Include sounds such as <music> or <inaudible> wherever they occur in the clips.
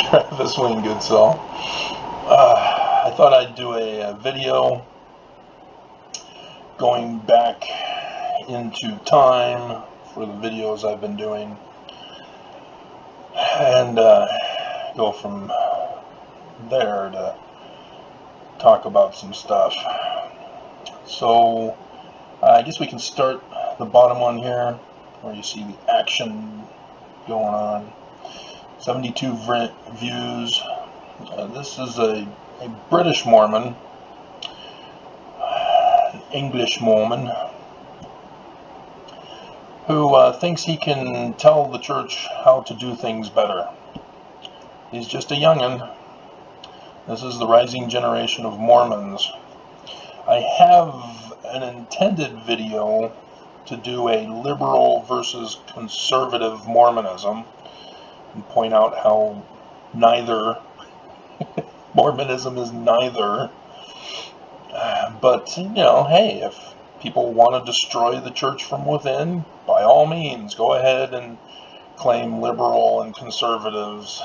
<laughs> Travis Wingate. So uh, I thought I'd do a, a, video going back into time for the videos I've been doing and uh, go from there to talk about some stuff. So uh, I guess we can start the bottom one here where you see the action going on. 72 views. Uh, this is a, a British Mormon, an <sighs> English Mormon, who uh, thinks he can tell the church how to do things better. He's just a youngin'. This is the rising generation of Mormons. I have an intended video to do a liberal versus conservative Mormonism and point out how neither <laughs> Mormonism is neither. but, you know, hey, if people want to destroy the church from within, by all means, go ahead and claim liberal and conservatives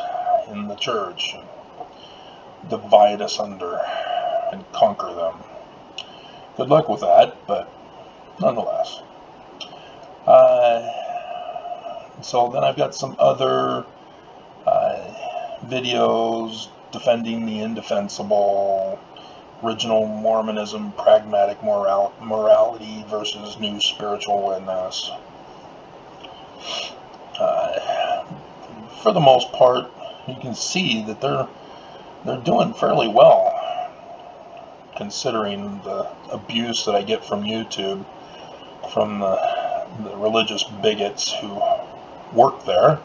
in the church. Divide us under and conquer them. Good luck with that, but nonetheless. Uh, so then I've got some other videos defending the indefensible, original Mormonism, pragmatic moral morality versus new spiritual witness. Uh, for the most part, you can see that they're they're doing fairly well, considering the abuse that I get from YouTube, from the, the religious bigots who work there.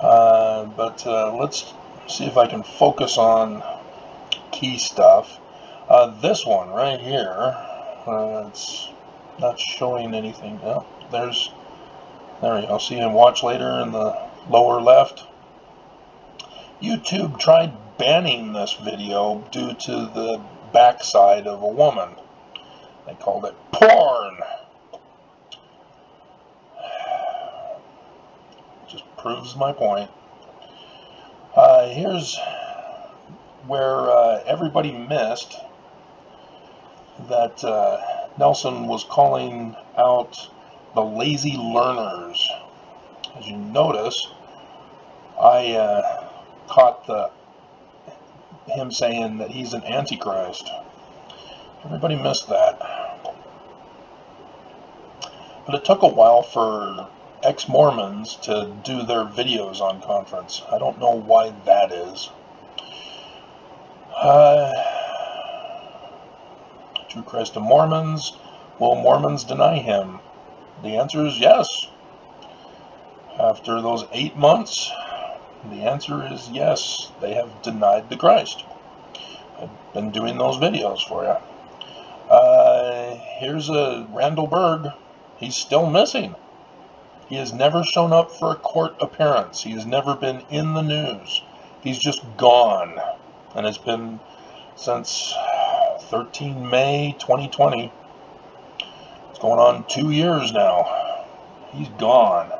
Uh, but uh, let's see if I can focus on key stuff. Uh, this one right here, uh, it's not showing anything. Oh, there's, there we go. See and watch later in the lower left. YouTube tried banning this video due to the backside of a woman. They called it porn. Proves my point. Uh, here's where uh, everybody missed that uh, Nelson was calling out the lazy learners. As you notice, I uh, caught the him saying that he's an antichrist. Everybody missed that. But it took a while for ex-Mormons to do their videos on conference. I don't know why that is. Uh, true Christ of Mormons. Will Mormons deny him? The answer is yes. After those eight months, the answer is yes. They have denied the Christ. I've been doing those videos for you. Uh, here's a Randall Berg. He's still missing. He has never shown up for a court appearance. He has never been in the news. He's just gone. And it's been since 13 May 2020. It's going on two years now. He's gone.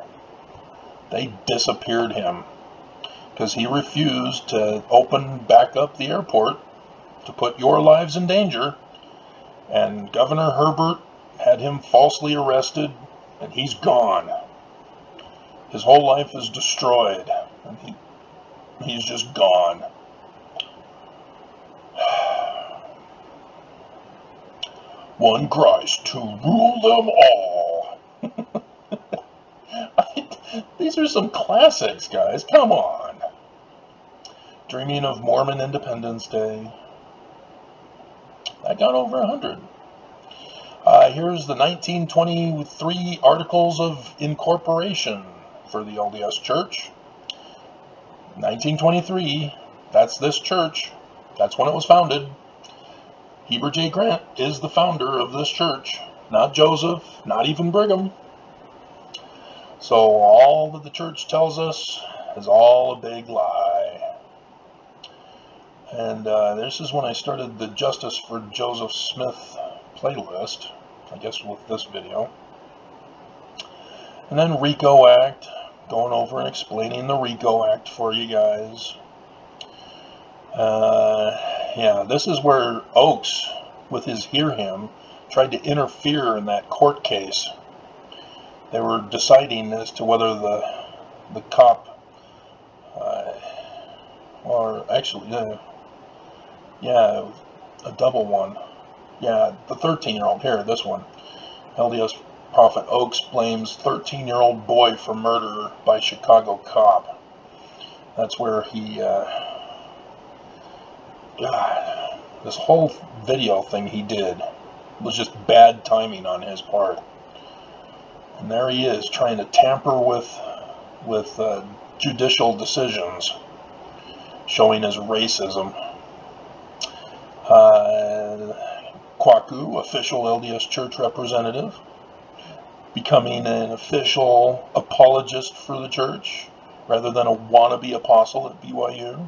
They disappeared him because he refused to open back up the airport to put your lives in danger. And Governor Herbert had him falsely arrested, and he's gone. His whole life is destroyed. And he, he's just gone. <sighs> One Christ to rule them all. <laughs> These are some classics, guys. Come on. Dreaming of Mormon Independence Day. I got over a hundred. Uh, here's the 1923 Articles of Incorporation for the LDS Church. 1923, that's this church. That's when it was founded. Heber J. Grant is the founder of this church, not Joseph, not even Brigham. So all that the church tells us is all a big lie. And uh, this is when I started the Justice for Joseph Smith playlist, I guess with this video. And then RICO Act, going over and explaining the RICO Act for you guys. Uh, yeah, this is where Oaks, with his Hear Him, tried to interfere in that court case. They were deciding as to whether the the cop, uh, or actually, uh, yeah, a double one. Yeah, the 13-year-old here, this one. LDS Prophet Oaks blames 13-year-old boy for murder by Chicago cop. That's where he, uh, God, this whole video thing he did was just bad timing on his part. And there he is trying to tamper with with uh, judicial decisions, showing his racism. Uh, Kwaku, official LDS Church representative, becoming an official apologist for the church rather than a wannabe apostle at BYU.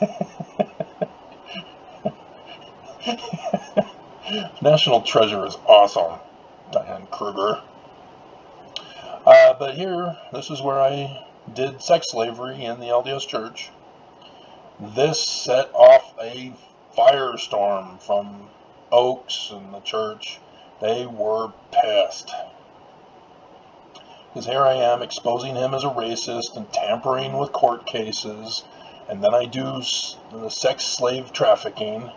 <laughs> National Treasure is awesome, Diane Kruger. Uh, but here, this is where I did sex slavery in the LDS Church. This set off a firestorm from Oaks and the church. They were pissed. Because here I am exposing him as a racist and tampering with court cases. And then I do the sex slave trafficking.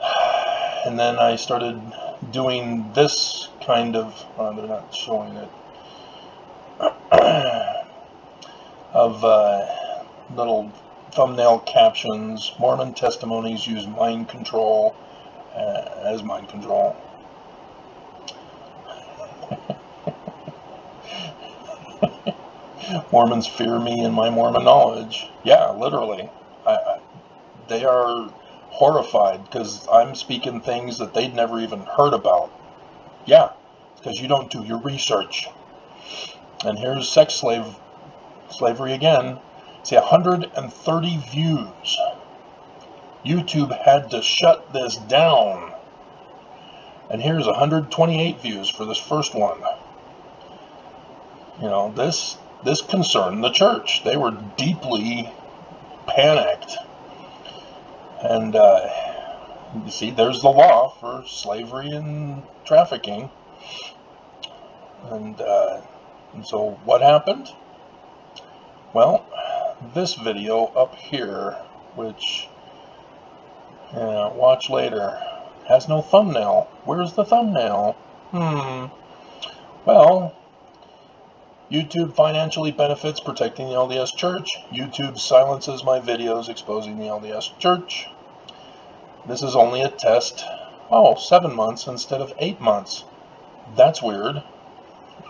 <sighs> And then I started doing this kind of, uh, they're not showing it, <clears throat> of uh, little thumbnail captions, Mormon testimonies use mind control uh, as mind control. Mormons fear me and my Mormon knowledge. Yeah, literally. I, I, they are horrified because I'm speaking things that they'd never even heard about. Yeah, because you don't do your research. And here's sex slave slavery again. See, 130 views. YouTube had to shut this down. And here's 128 views for this first one. You know, this this concerned the church. They were deeply panicked. And uh, you see, there's the law for slavery and trafficking. And, uh, and so what happened? Well, this video up here, which uh, watch later, has no thumbnail. Where's the thumbnail? Hmm. Well, YouTube financially benefits protecting the LDS Church. YouTube silences my videos exposing the LDS Church. This is only a test. Oh, seven months instead of eight months. That's weird.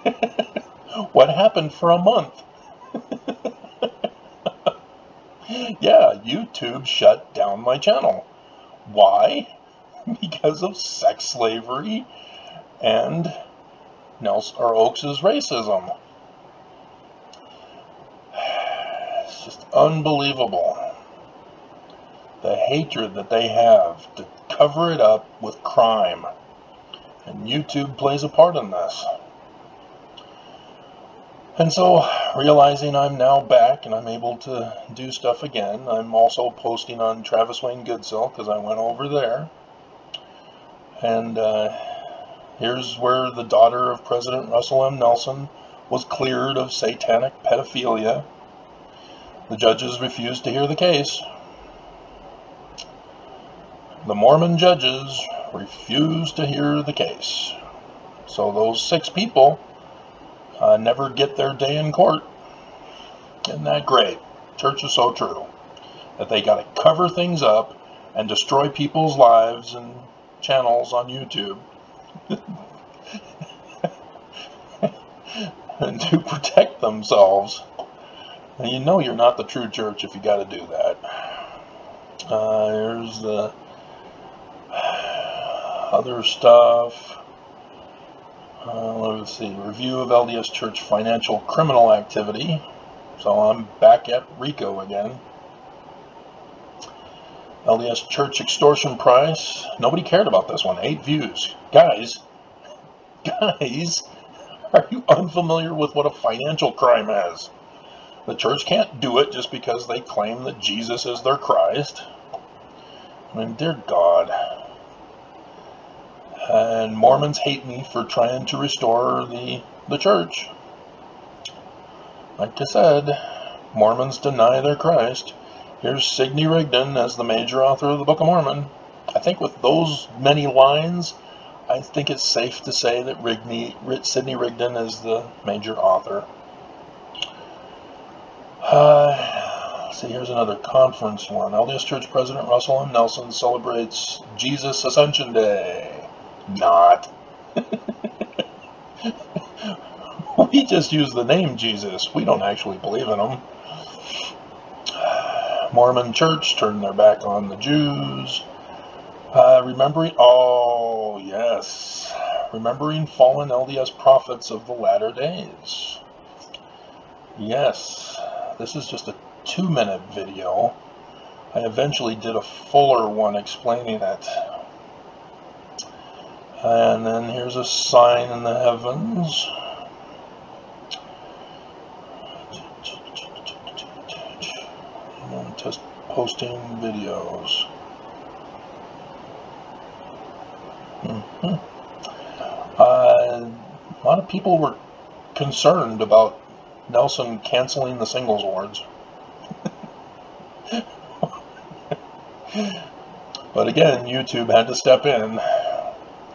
<laughs> what happened for a month? <laughs> yeah, YouTube shut down my channel. Why? <laughs> Because of sex slavery and Nelson or racism. <sighs> It's just unbelievable the hatred that they have to cover it up with crime. And YouTube plays a part in this. And so, realizing I'm now back and I'm able to do stuff again, I'm also posting on Travis Wayne Goodsell because I went over there. And uh, here's where the daughter of President Russell M. Nelson was cleared of satanic pedophilia. The judges refused to hear the case, the Mormon judges refused to hear the case. So those six people uh, never get their day in court. Isn't that great? Church is so true. That they got to cover things up and destroy people's lives and channels on YouTube. <laughs> and to protect themselves. And you know you're not the true church if you got to do that. Uh, here's the other stuff. Uh, let's see, review of LDS Church financial criminal activity. So I'm back at RICO again. LDS Church extortion price. Nobody cared about this one. Eight views. Guys, <laughs> guys, Are you unfamiliar with what a financial crime is? The church can't do it just because they claim that Jesus is their Christ. I mean, dear God. And Mormons hate me for trying to restore the, the church. Like I said, Mormons deny their Christ. Here's Sidney Rigdon as the major author of the Book of Mormon. I think with those many lines, I think it's safe to say that Rigney, Sidney Rigdon is the major author. Uh, see, here's another conference one. LDS Church President Russell M. Nelson celebrates Jesus Ascension Day. Not. <laughs> we just use the name Jesus. We don't actually believe in him. Mormon Church turned their back on the Jews. Uh, remembering, oh yes, remembering fallen LDS prophets of the latter days. Yes, this is just a two minute video. I eventually did a fuller one explaining it. And then here's a sign in the heavens. And just posting videos. Mm -hmm. uh, a lot of people were concerned about Nelson canceling the singles awards. <laughs> but again, YouTube had to step in.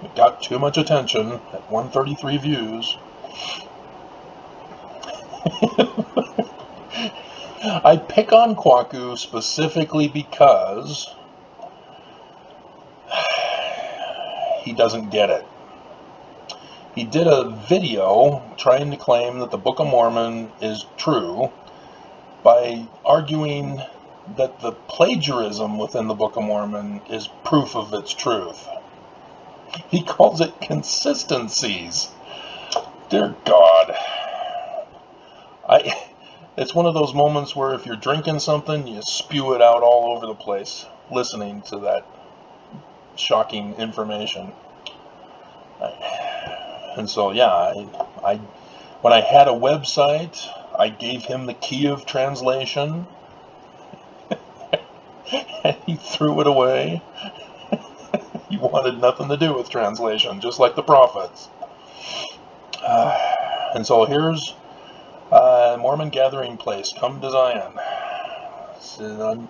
It got too much attention at 133 views. <laughs> I pick on Kwaku specifically because <sighs> he doesn't get it. He did a video trying to claim that the Book of Mormon is true by arguing that the plagiarism within the Book of Mormon is proof of its truth. He calls it consistencies. Dear God. I it's one of those moments where if you're drinking something, you spew it out all over the place, listening to that shocking information. And so, yeah, I, I, when I had a website, I gave him the key of translation. <laughs> and he threw it away. He wanted nothing to do with translation, just like the prophets. Uh, <sighs> and so here's uh, Mormon Gathering Place, come to Zion. So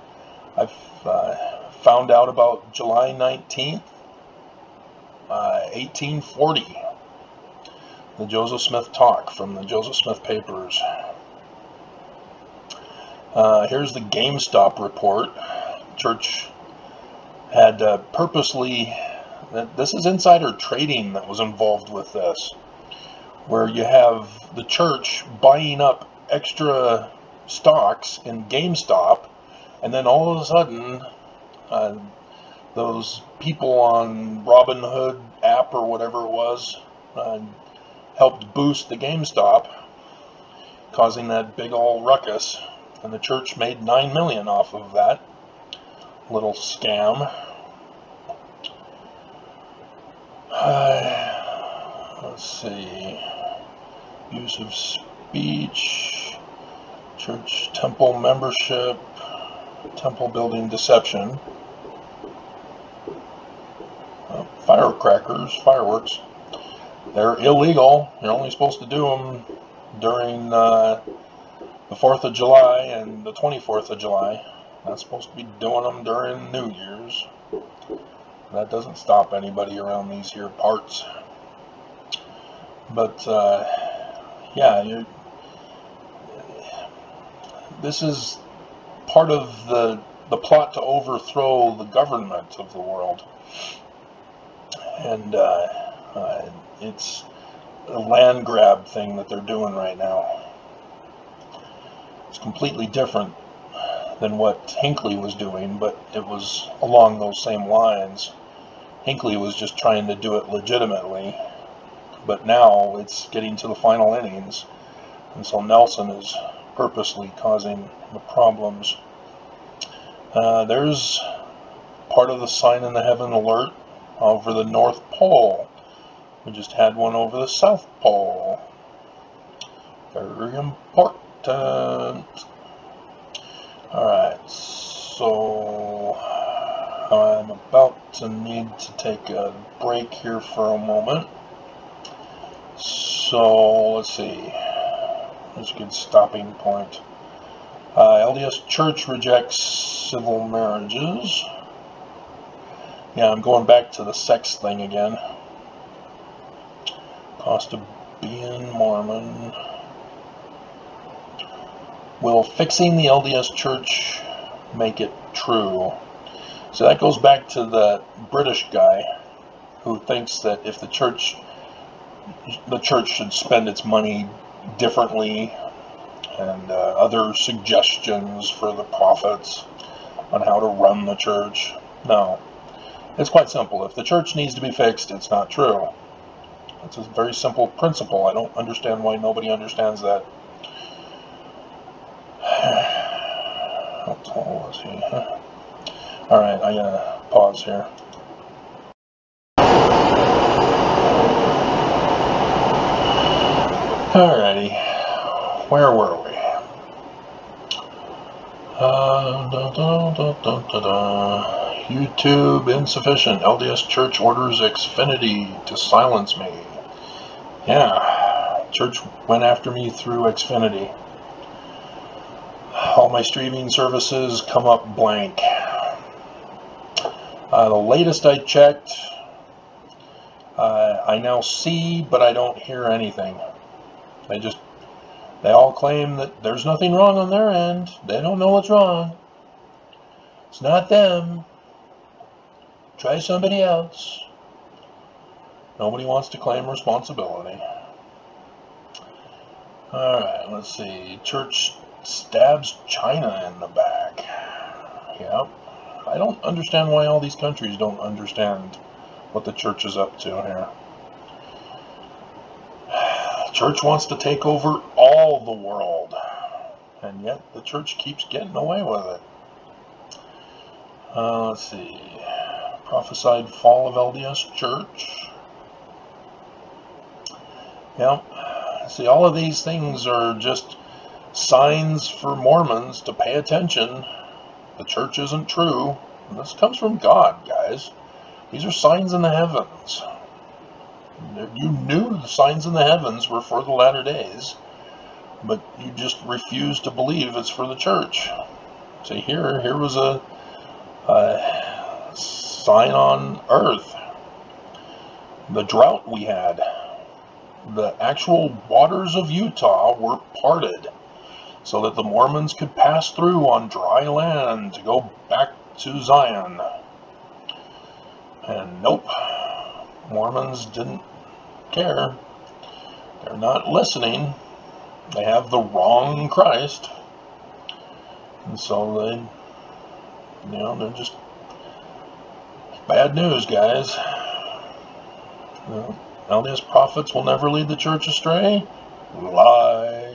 I've uh, found out about July 19th, 1840 uh, the Joseph Smith talk from the Joseph Smith papers. Uh, here's the GameStop report. Church had uh, purposely, this is insider trading that was involved with this, where you have the church buying up extra stocks in GameStop, and then all of a sudden, uh, those people on Robinhood app or whatever it was, uh, helped boost the GameStop, causing that big old ruckus. And the church made nine million off of that little scam. Uh, let's see. Use of speech, church temple membership, temple building deception, uh, firecrackers, fireworks. They're illegal. You're only supposed to do them during uh, the 4th of July and the 24th of July. Not supposed to be doing them during New Year's. That doesn't stop anybody around these here parts. But, uh, yeah, this is part of the, the plot to overthrow the government of the world. And, uh, uh, it's a land grab thing that they're doing right now. It's completely different than what Hinckley was doing, but it was along those same lines. Hinckley was just trying to do it legitimately, but now it's getting to the final innings, and so Nelson is purposely causing the problems. Uh, there's part of the sign in the heaven alert over the North Pole. We just had one over the South Pole. Very important. Alright, so I'm about to need to take a break here for a moment. So, let's see. That's a good stopping point. Uh, LDS Church rejects civil marriages. Yeah, I'm going back to the sex thing again. Cost of being Mormon. Will fixing the LDS Church make it true? So that goes back to the British guy who thinks that if the church the church should spend its money differently and uh, other suggestions for the prophets on how to run the church. No. It's quite simple. If the church needs to be fixed, it's not true. It's a very simple principle. I don't understand why nobody understands that. Was he? Alright, I gotta pause here. Alrighty, where were we? Uh, da, da, da, YouTube insufficient. LDS Church orders Xfinity to silence me. Yeah, Church went after me through Xfinity. All my streaming services come up blank. Uh, the latest I checked, uh, I now see, but I don't hear anything. They just, they all claim that there's nothing wrong on their end. They don't know what's wrong. It's not them. Try somebody else. Nobody wants to claim responsibility. Alright, let's see. Church stabs China in the back. Yep. I don't understand why all these countries don't understand what the church is up to here <sighs> church wants to take over all the world, and yet the church keeps getting away with it. Uh, let's see. Prophesied fall of LDS Church. Yep. See, all of these things are just signs for Mormons to pay attention. The church isn't true. This comes from God, guys. These are signs in the heavens. You knew the signs in the heavens were for the latter days, but you just refused to believe it's for the church. See, here, here was a, a sign on earth. The drought we had, the actual waters of Utah were parted so that the Mormons could pass through on dry land to go back to Zion. And nope, Mormons didn't care. They're not listening. They have the wrong Christ. And so they, you know, they're just bad news, guys. You know, LDS prophets will never lead the church astray. Lie.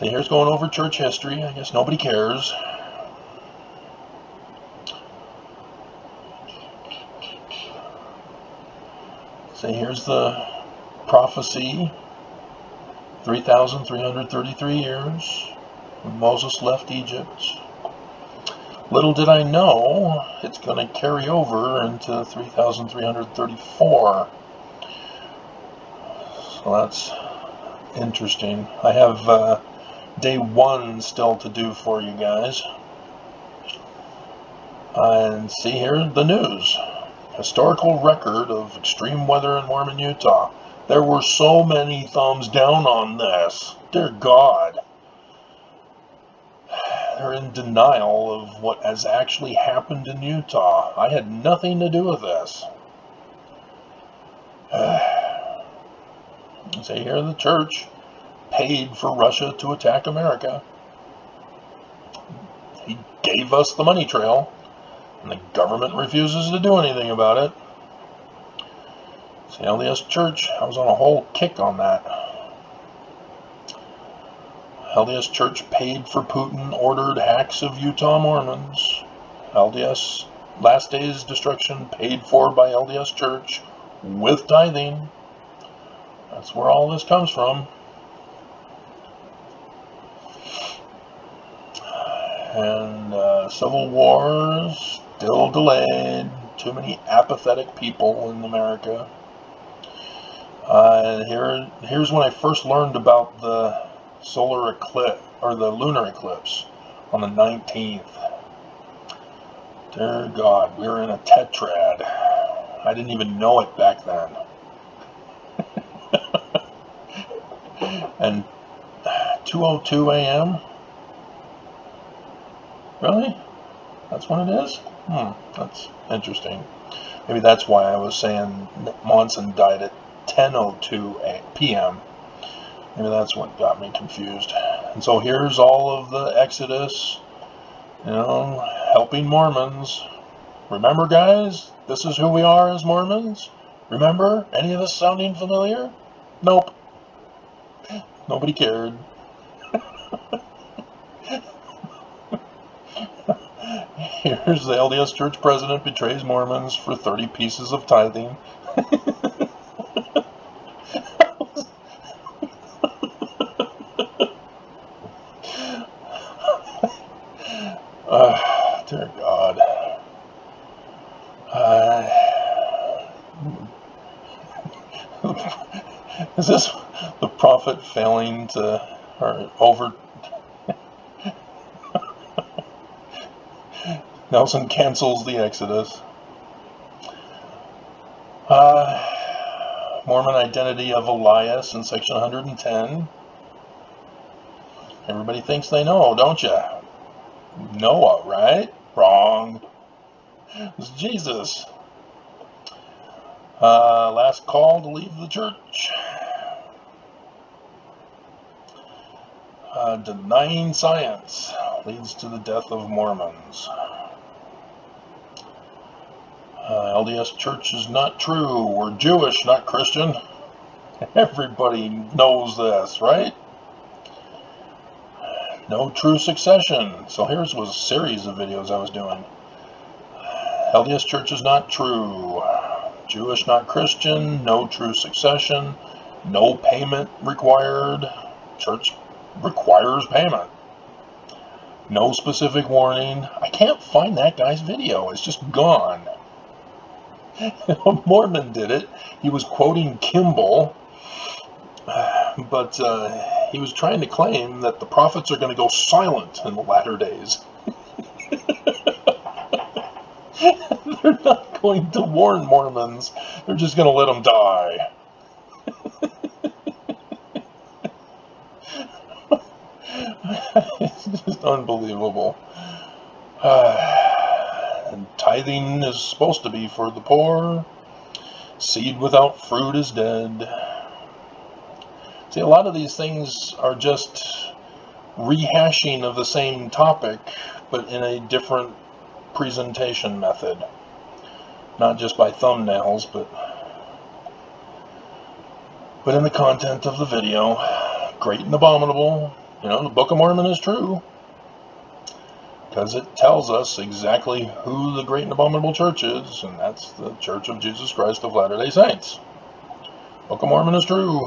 See, here's going over church history. I guess nobody cares. So here's the prophecy 3,333 years when Moses left Egypt. Little did I know it's going to carry over into 3,334. So that's interesting. I have uh, day one still to do for you guys. And see here the news historical record of extreme weather in Mormon, Utah. There were so many thumbs down on this. Dear God. They're in denial of what has actually happened in Utah. I had nothing to do with this. <sighs> Say here in the church paid for Russia to attack America. He gave us the money trail. And the government refuses to do anything about it. See, LDS Church, I was on a whole kick on that. LDS Church paid for Putin ordered hacks of Utah Mormons. LDS Last Days Destruction paid for by LDS Church with tithing. That's where all this comes from. And uh, civil wars still delayed. Too many apathetic people in America. Uh, here, here's when I first learned about the solar eclipse or the lunar eclipse on the 19th. Dear God, we were in a tetrad. I didn't even know it back then. <laughs> and 2:02 a.m. Really? That's what it is? Hmm, that's interesting. Maybe that's why I was saying Monson died at 10:02 p.m. Maybe that's what got me confused. And so here's all of the Exodus, you know, helping Mormons. Remember, guys, this is who we are as Mormons. Remember? Any of this sounding familiar? Nope. Nobody cared. <laughs> Here's the LDS Church president betrays Mormons for 30 pieces of tithing. uh, dear God. Uh, is this the prophet failing to or over Nelson cancels the Exodus. Uh, Mormon identity of Elias in section 110. Everybody thinks they know, don't you? Noah, right? Wrong. It's Jesus. Uh, last call to leave the church. Uh, denying science leads to the death of Mormons. Uh, LDS Church is not true. We're Jewish, not Christian. <laughs> Everybody knows this, right? No true succession. So here's was a series of videos I was doing. LDS Church is not true. Jewish, not Christian. No true succession. No payment required. Church requires payment. No specific warning. I can't find that guy's video. It's just gone. <laughs> Mormon did it. He was quoting Kimball, but uh, he was trying to claim that the prophets are going to go silent in the latter days. <laughs> They're not going to warn Mormons. They're just going to let them die. <laughs> it's just unbelievable. Uh, <sighs> <sighs> tithing is supposed to be for the poor. Seed without fruit is dead. See, a lot of these things are just rehashing of the same topic, but in a different presentation method. Not just by thumbnails, but but in the content of the video. Great and abominable. You know, the Book of Mormon is true because it tells us exactly who the great and abominable church is, and that's the Church of Jesus Christ of Latter-day Saints. Book of Mormon is true.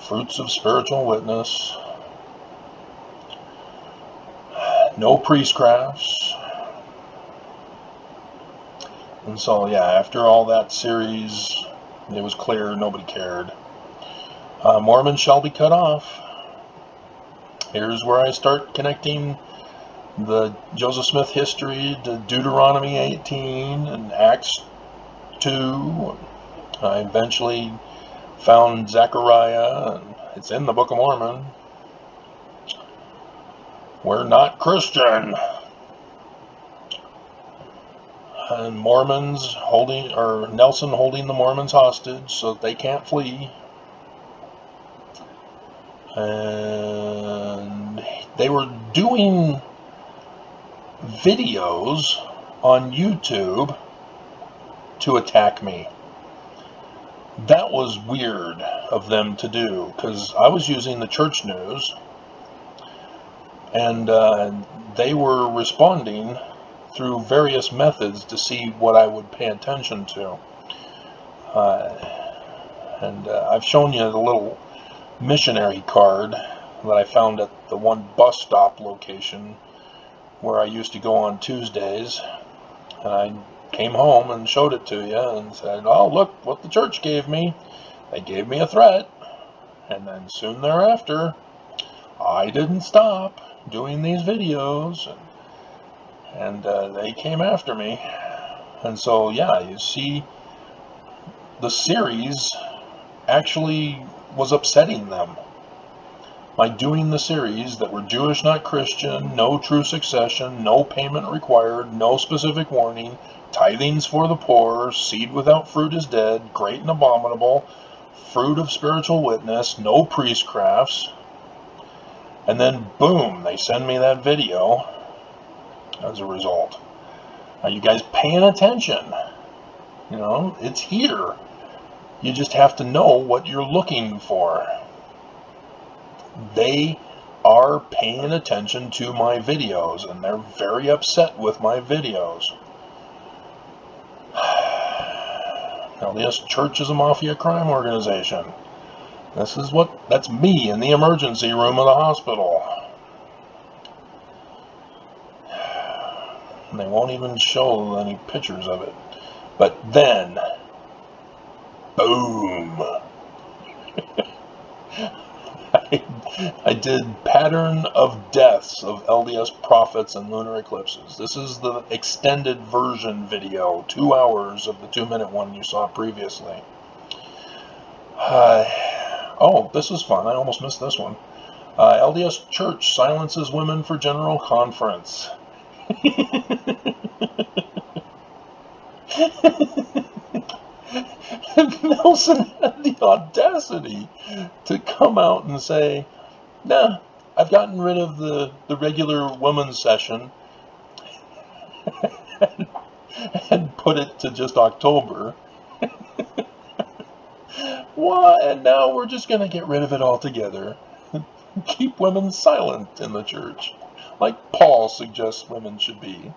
Fruits of spiritual witness. No priestcrafts. And so, yeah, after all that series, it was clear nobody cared. Uh, Mormons shall be cut off. Here's where I start connecting the Joseph Smith history to Deuteronomy 18 and Acts 2. I eventually found Zechariah, and it's in the Book of Mormon. We're not Christian. And Mormons holding, or Nelson holding the Mormons hostage so they can't flee. And they were doing videos on YouTube to attack me. That was weird of them to do because I was using the church news and uh, they were responding through various methods to see what I would pay attention to. Uh, And uh, I've shown you the little missionary card that I found at the one bus stop location where I used to go on Tuesdays. And I came home and showed it to you and said, oh, look what the church gave me. They gave me a threat. And then soon thereafter, I didn't stop doing these videos. And, and uh, they came after me. And so, yeah, you see, the series actually was upsetting them by doing the series that were Jewish, not Christian, no true succession, no payment required, no specific warning, tithings for the poor, seed without fruit is dead, great and abominable, fruit of spiritual witness, no priestcrafts. And then, boom, they send me that video as a result. Are you guys paying attention? You know, it's here. You just have to know what you're looking for. They are paying attention to my videos and they're very upset with my videos. <sighs> Now this church is a mafia crime organization. This is what, that's me in the emergency room of the hospital. <sighs> They won't even show any pictures of it. But then, boom. I, did pattern of deaths of LDS prophets and lunar eclipses. This is the extended version video, two hours of the two minute one you saw previously. Uh, oh, this is fun. I almost missed this one. Uh, LDS Church silences women for general conference. <laughs> Nelson had the audacity to come out and say, nah, I've gotten rid of the, the regular women's session and, <laughs> and put it to just October. <laughs> Why? And now we're just going to get rid of it altogether. <laughs> Keep women silent in the church, like Paul suggests women should be.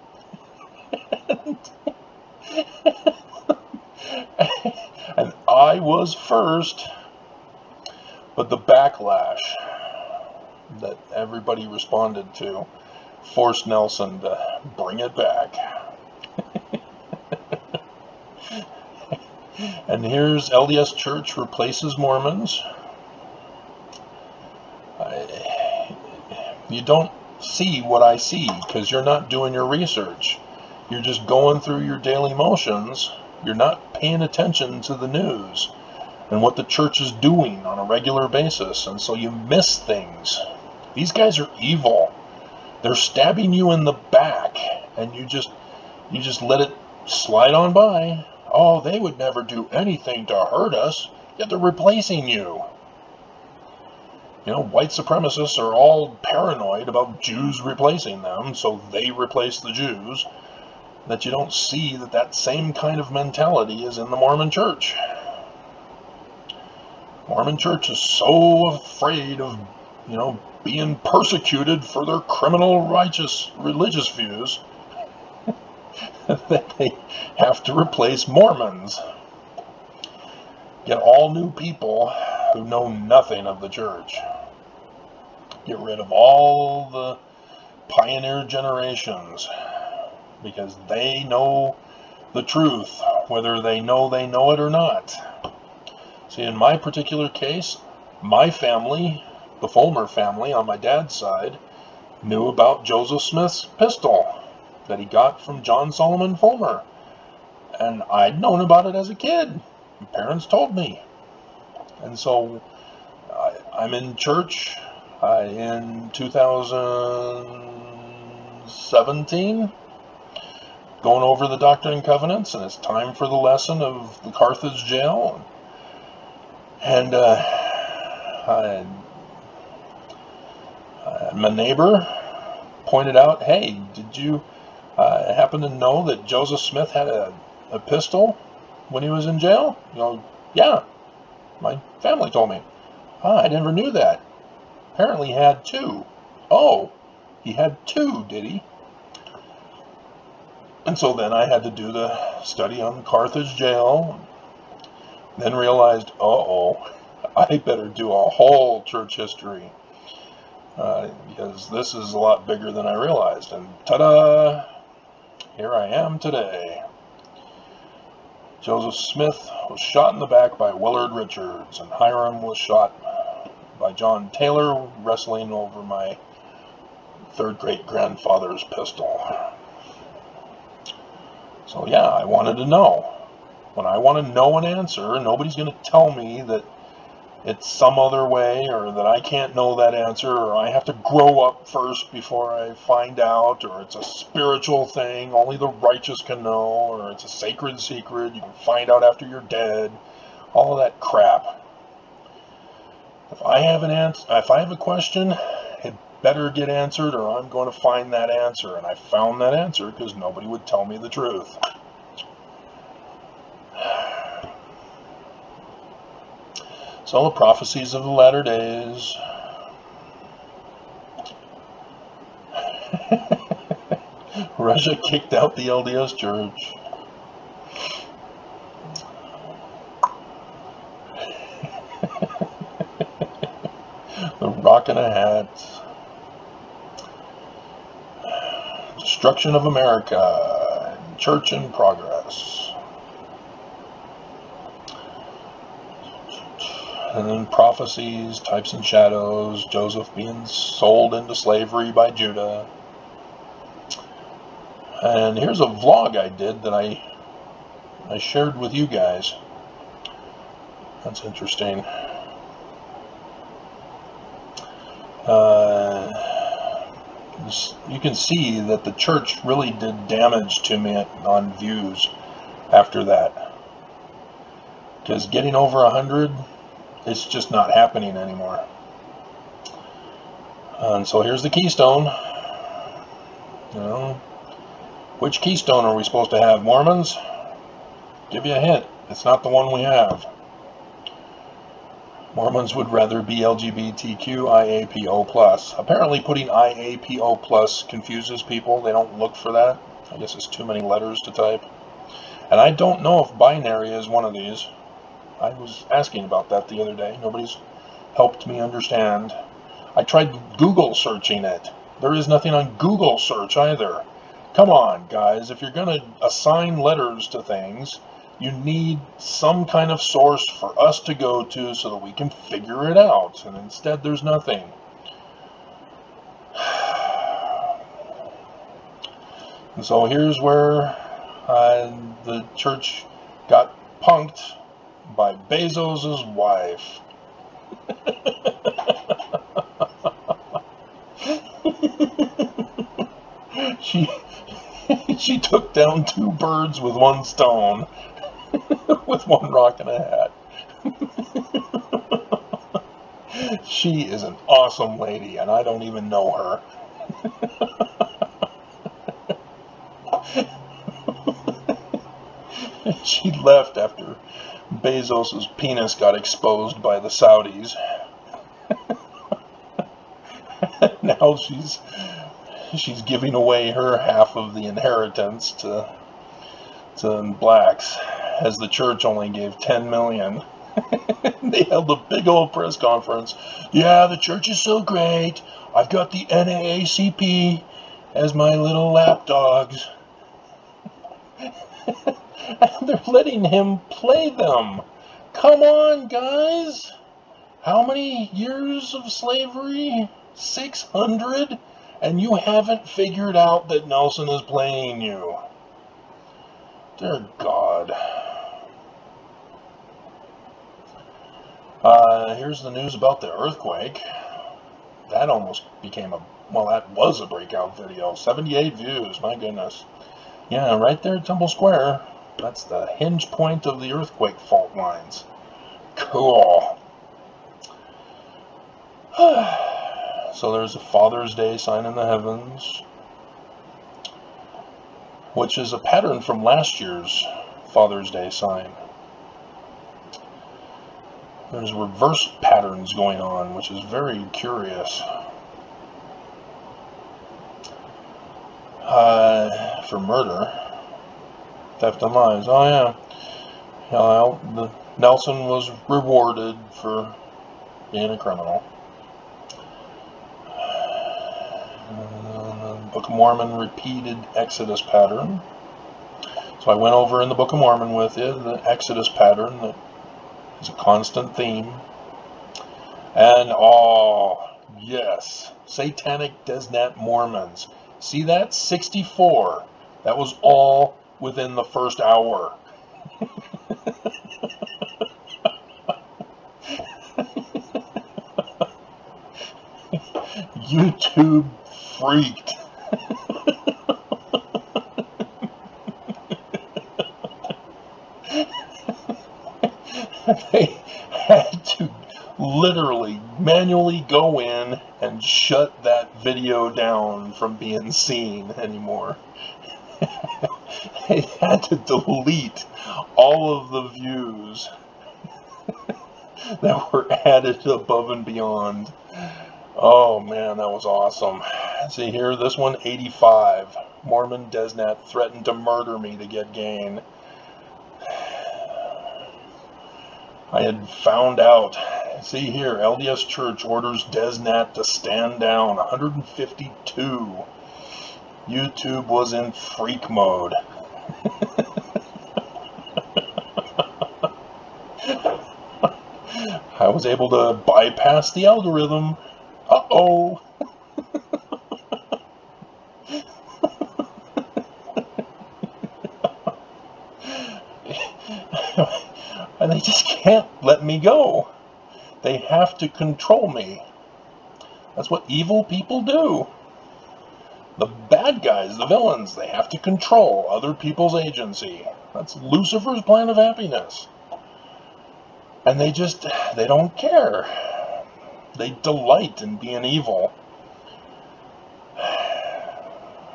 and I was first, but the backlash that everybody responded to forced Nelson to bring it back. <laughs> and here's LDS Church replaces Mormons. I, you don't see what I see because you're not doing your research. You're just going through your daily motions. You're not paying attention to the news and what the church is doing on a regular basis. And so you miss things. These guys are evil. They're stabbing you in the back and you just you just let it slide on by. Oh, they would never do anything to hurt us, yet they're replacing you. You know, white supremacists are all paranoid about Jews replacing them, so they replace the Jews. That you don't see that that same kind of mentality is in the Mormon church. Mormon church is so afraid of, you know, being persecuted for their criminal righteous religious views <laughs> that they have to replace Mormons. Get all new people who know nothing of the church. Get rid of all the pioneer generations because they know the truth, whether they know they know it or not. See, in my particular case, my family the Fullmer family on my dad's side knew about Joseph Smith's pistol that he got from John Solomon Fullmer. And I'd known about it as a kid. My parents told me. And so I, am in church uh, in 2017, going over the Doctrine and Covenants, and it's time for the lesson of the Carthage jail. And uh, I my neighbor pointed out, hey, did you uh, happen to know that Joseph Smith had a, a pistol when he was in jail? You know, yeah, my family told me. Ah, I never knew that. Apparently he had two. Oh, he had two, did he? And so then I had to do the study on Carthage jail, Then realized, uh-oh, <laughs> I better do a whole church history. Uh, because this is a lot bigger than I realized. And ta-da! Here I am today. Joseph Smith was shot in the back by Willard Richards, and Hyrum was shot by John Taylor wrestling over my third great grandfather's pistol. So yeah, I wanted to know. When I want to know an answer, nobody's going to tell me that it's some other way or that I can't know that answer or I have to grow up first before I find out or it's a spiritual thing. Only the righteous can know or it's a sacred secret. You can find out after you're dead. All that crap. If I have an answer if I have a question it better get answered or I'm going to find that answer. And I found that answer because nobody would tell me the truth So the prophecies of the latter days. <laughs> Russia kicked out the LDS church. <laughs> the rock and a hat. Destruction of America. Church in progress. And then prophecies, types and shadows, Joseph being sold into slavery by Judah. And here's a vlog I did that I I shared with you guys. That's interesting. Uh, you can see that the church really did damage to me on views after that. Because getting over a hundred it's just not happening anymore. And so here's the keystone. You know, which keystone are we supposed to have? Mormons? Give you a hint. It's not the one we have. Mormons would rather be LGBTQ IAPO+. Apparently putting IAPO+, confuses people. They don't look for that. I guess it's too many letters to type. And I don't know if binary is one of these. I was asking about that the other day. Nobody's helped me understand. I tried Google searching it. There is nothing on Google search either. Come on, guys. If you're going to assign letters to things, you need some kind of source for us to go to so that we can figure it out. And instead, there's nothing. <sighs> And so here's where uh, the church got punked by Bezos' wife. she <laughs> she took down two birds with one stone, <laughs> with one rock and a hat. <laughs> she is an awesome lady, and I don't even know her. she left after Bezos's penis got exposed by the Saudis. <laughs> now she's she's giving away her half of the inheritance to to blacks, as the church only gave 10 million. <laughs> they held a big old press conference. Yeah, the church is so great. I've got the NAACP as my little lapdogs. <laughs> <laughs> and they're letting him play them. Come on, guys. How many years of slavery? 600? And you haven't figured out that Nelson is playing you. Dear God. Uh, here's the news about the earthquake. That almost became a, well, that was a breakout video. 78 views, my goodness. Yeah, right there at Temple Square. That's the hinge point of the earthquake fault lines. Cool. <sighs> so there's a Father's Day sign in the heavens, which is a pattern from last year's Father's Day sign. There's reverse patterns going on, which is very curious. Uh, for murder theft of lies. Oh yeah. The Nelson was rewarded for being a criminal. Uh, Book of Mormon repeated Exodus pattern. So I went over in the Book of Mormon with you the Exodus pattern that is a constant theme. And oh, yes, Satanic DezNat Mormons. See that? 64. That was all within the first hour. YouTube freaked. they had to literally manually go in and shut that video down from being seen anymore. <laughs> they had to delete all of the views <laughs> that were added above and beyond. Oh man, that was awesome. See here, this one, 85. Mormon DezNat threatened to murder me to get gain. I had found out. See here, LDS Church orders DezNat to stand down. 152. YouTube was in freak mode. I was able to bypass the algorithm. Uh-oh. and they just can't let me go. They have to control me. That's what evil people do. The bad guys, the villains, they have to control other people's agency. That's Lucifer's plan of happiness. And they just, they don't care. They delight in being evil.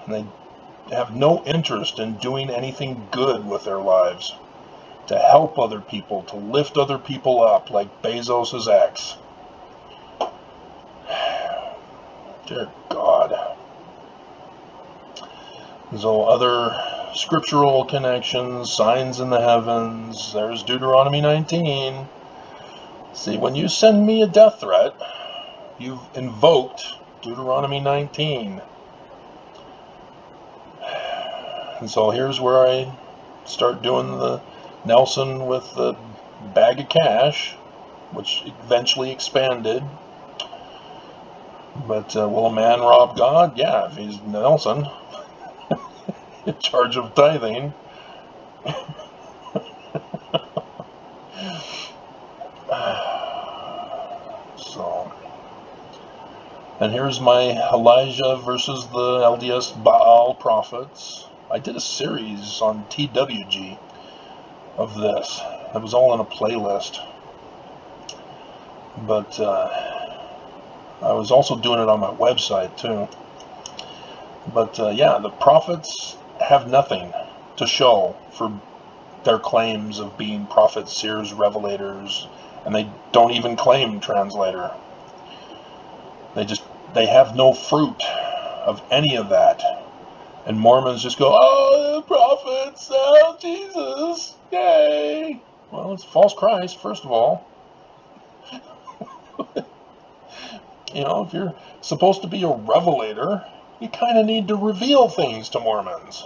And they have no interest in doing anything good with their lives to help other people, to lift other people up, like Bezos' ex. <sighs> Dear God. So other scriptural connections, signs in the heavens. There's Deuteronomy 19. See, when you send me a death threat, you've invoked Deuteronomy 19. And so here's where I start doing the Nelson with the bag of cash, which eventually expanded. But uh, will a man rob God? Yeah, if he's Nelson, in <laughs> charge of tithing. <sighs> so, and here's my Elijah versus the LDS Baal prophets. I did a series on TWG of this. It was all in a playlist. But uh, I was also doing it on my website too. But uh, yeah, the prophets have nothing to show for their claims of being prophets, seers, revelators, and they don't even claim translator. They just they have no fruit of any of that. And Mormons just go, oh, the prophets, oh, Jesus, yay. Well, it's false Christ, first of all. <laughs> you know, if you're supposed to be a revelator, you kind of need to reveal things to Mormons.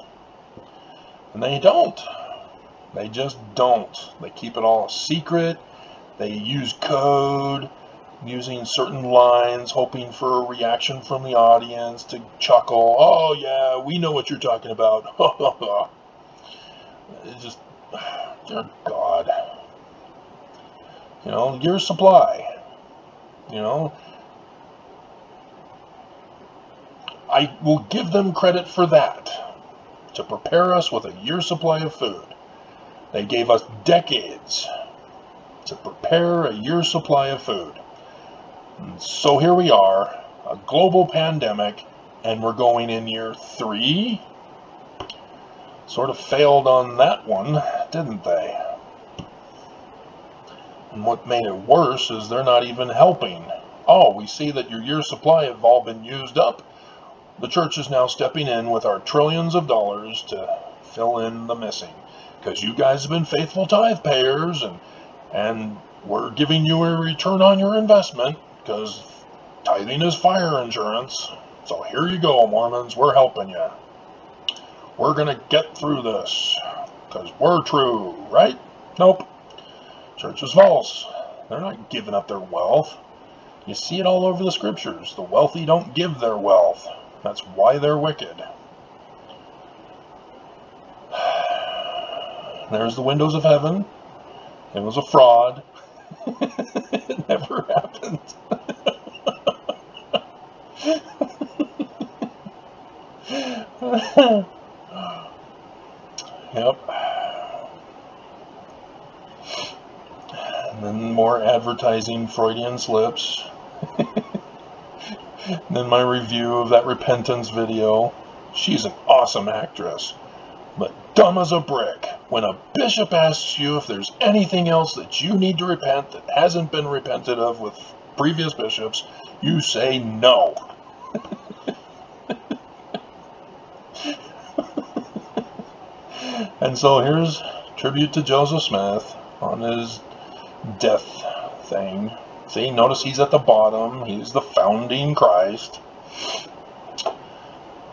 And they don't. They just don't. They keep it all a secret. They use code using certain lines, hoping for a reaction from the audience to chuckle. Oh, yeah, we know what you're talking about. <laughs> it's just, <sighs> dear God. You know, your supply. You know, I will give them credit for that. To prepare us with a year supply of food. They gave us decades to prepare a year supply of food. So here we are, a global pandemic, and we're going in year three. Sort of failed on that one, didn't they? And what made it worse is they're not even helping. Oh, we see that your year supply have all been used up. The church is now stepping in with our trillions of dollars to fill in the missing. Because you guys have been faithful tithe payers and and we're giving you a return on your investment because tithing is fire insurance. So here you go, Mormons. We're helping you. We're going to get through this because we're true, right? Nope. Church is false. They're not giving up their wealth. You see it all over the scriptures. The wealthy don't give their wealth. That's why they're wicked. <sighs> There's the windows of heaven. It was a fraud. <laughs> it never happened. <laughs> yep. And then more advertising Freudian slips. Then my review of that repentance video. She's an awesome actress, but dumb as a brick. When a bishop asks you if there's anything else that you need to repent that hasn't been repented of with previous bishops, you say no. <laughs> and so here's tribute to Joseph Smith on his death thing. See, notice he's at the bottom. He's the founding Christ.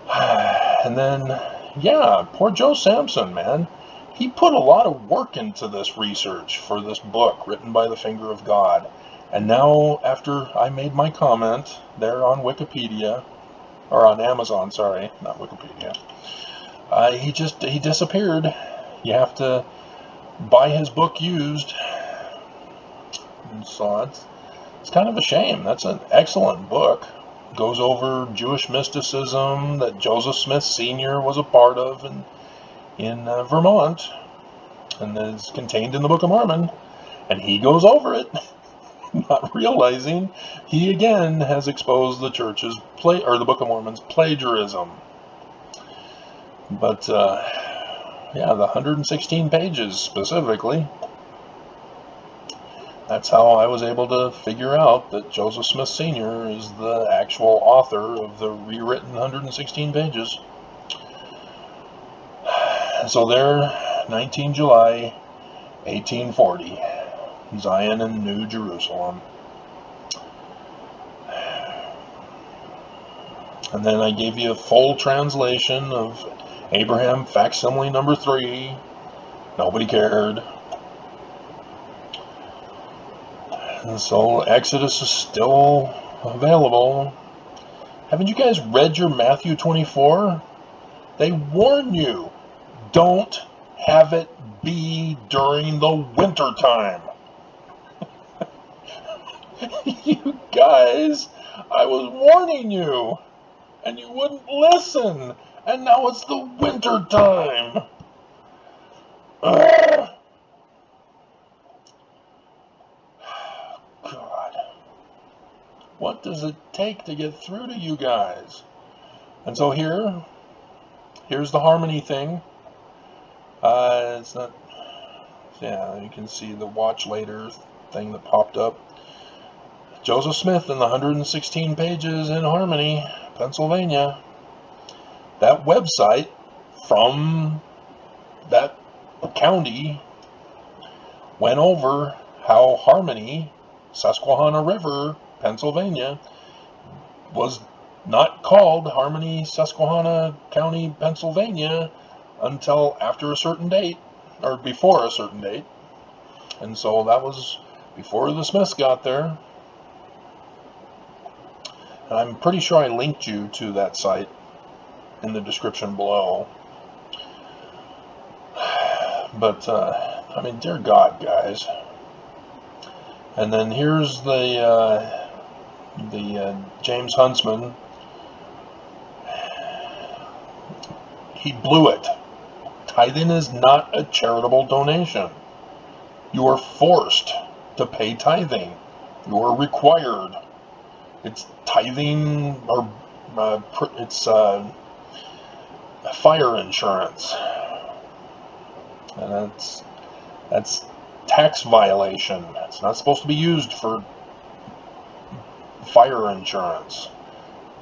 <sighs> And then, yeah, poor Joe Sampson, man. He put a lot of work into this research for this book written by the finger of God. And now, after I made my comment there on Wikipedia, or on Amazon, sorry, not Wikipedia, uh, he just, he disappeared. You have to buy his book used. And so it's, it's kind of a shame. That's an excellent book. Goes over Jewish mysticism that Joseph Smith Sr. was a part of in, in uh, Vermont and is contained in the Book of Mormon. And he goes over it, <laughs> not realizing he again has exposed the church's play or the Book of Mormon's plagiarism. But uh, yeah, the 116 pages specifically that's how I was able to figure out that Joseph Smith Sr. is the actual author of the rewritten 116 pages. <sighs> So there, 19 July 1840, Zion and New Jerusalem. And then I gave you a full translation of Abraham facsimile number three. Nobody cared. And so Exodus is still available. Haven't you guys read your Matthew 24? They warn you, don't have it be during the winter time. <laughs> you guys, I was warning you, and you wouldn't listen, and now it's the winter time. Ugh. What does it take to get through to you guys? And so here, here's the harmony thing. Uh, it's not, yeah, you can see the watch later thing that popped up. Joseph Smith in the 116 pages in Harmony, Pennsylvania. That website from that county went over how Harmony, Susquehanna River, Pennsylvania, was not called Harmony, Susquehanna County, Pennsylvania until after a certain date, or before a certain date. And so that was before the Smiths got there. And I'm pretty sure I linked you to that site in the description below. <sighs> But, uh, I mean, dear God, guys. And then here's the, uh, the uh, James Huntsman, he blew it. Tithing is not a charitable donation. You are forced to pay tithing. You are required. It's tithing or uh, it's uh, fire insurance, and that's that's tax violation. It's not supposed to be used for fire insurance.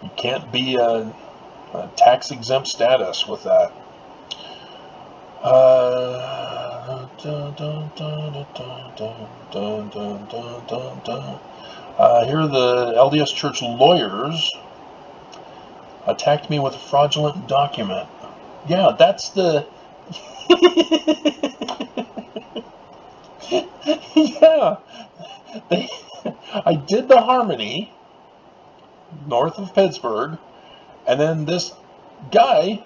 You can't be a, a tax exempt status with that. Uh, uh, here are the LDS Church lawyers attacked me with a fraudulent document. Yeah, that's the. <laughs> yeah. They, <laughs> I did the harmony north of Pittsburgh, and then this guy,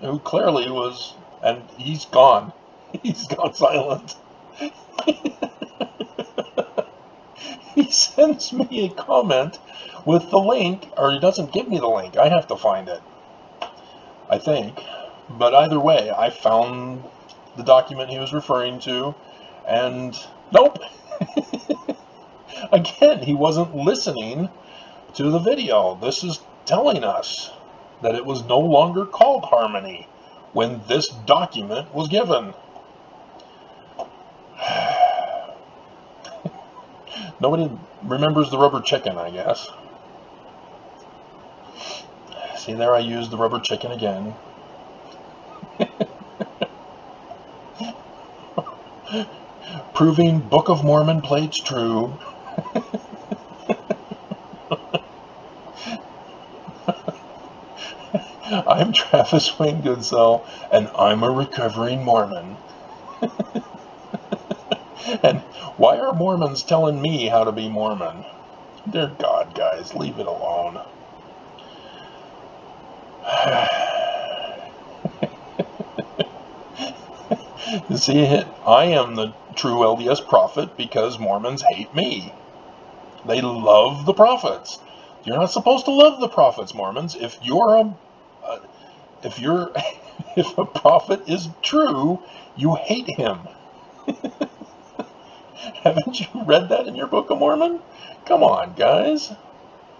who clearly was, and he's gone. <laughs> He's gone silent. <laughs> he sends me a comment with the link, or he doesn't give me the link. I have to find it. I think. But either way, I found the document he was referring to, and nope. <laughs> Again, he wasn't listening to the video. This is telling us that it was no longer called Harmony when this document was given. <sighs> Nobody remembers the rubber chicken, I guess. See there I used the rubber chicken again. <laughs> Proving Book of Mormon plates true. <laughs> I'm <laughs> Travis Wayne Goodsell, and I'm a recovering Mormon. <laughs> and why are Mormons telling me how to be Mormon? They're God, guys, leave it alone. <laughs> See, I am the true LDS prophet because Mormons hate me. They love the prophets. You're not supposed to love the prophets, Mormons. If you're a, if you're, <laughs> if a prophet is true, you hate him. <laughs> Haven't you read that in your Book of Mormon? Come on, guys.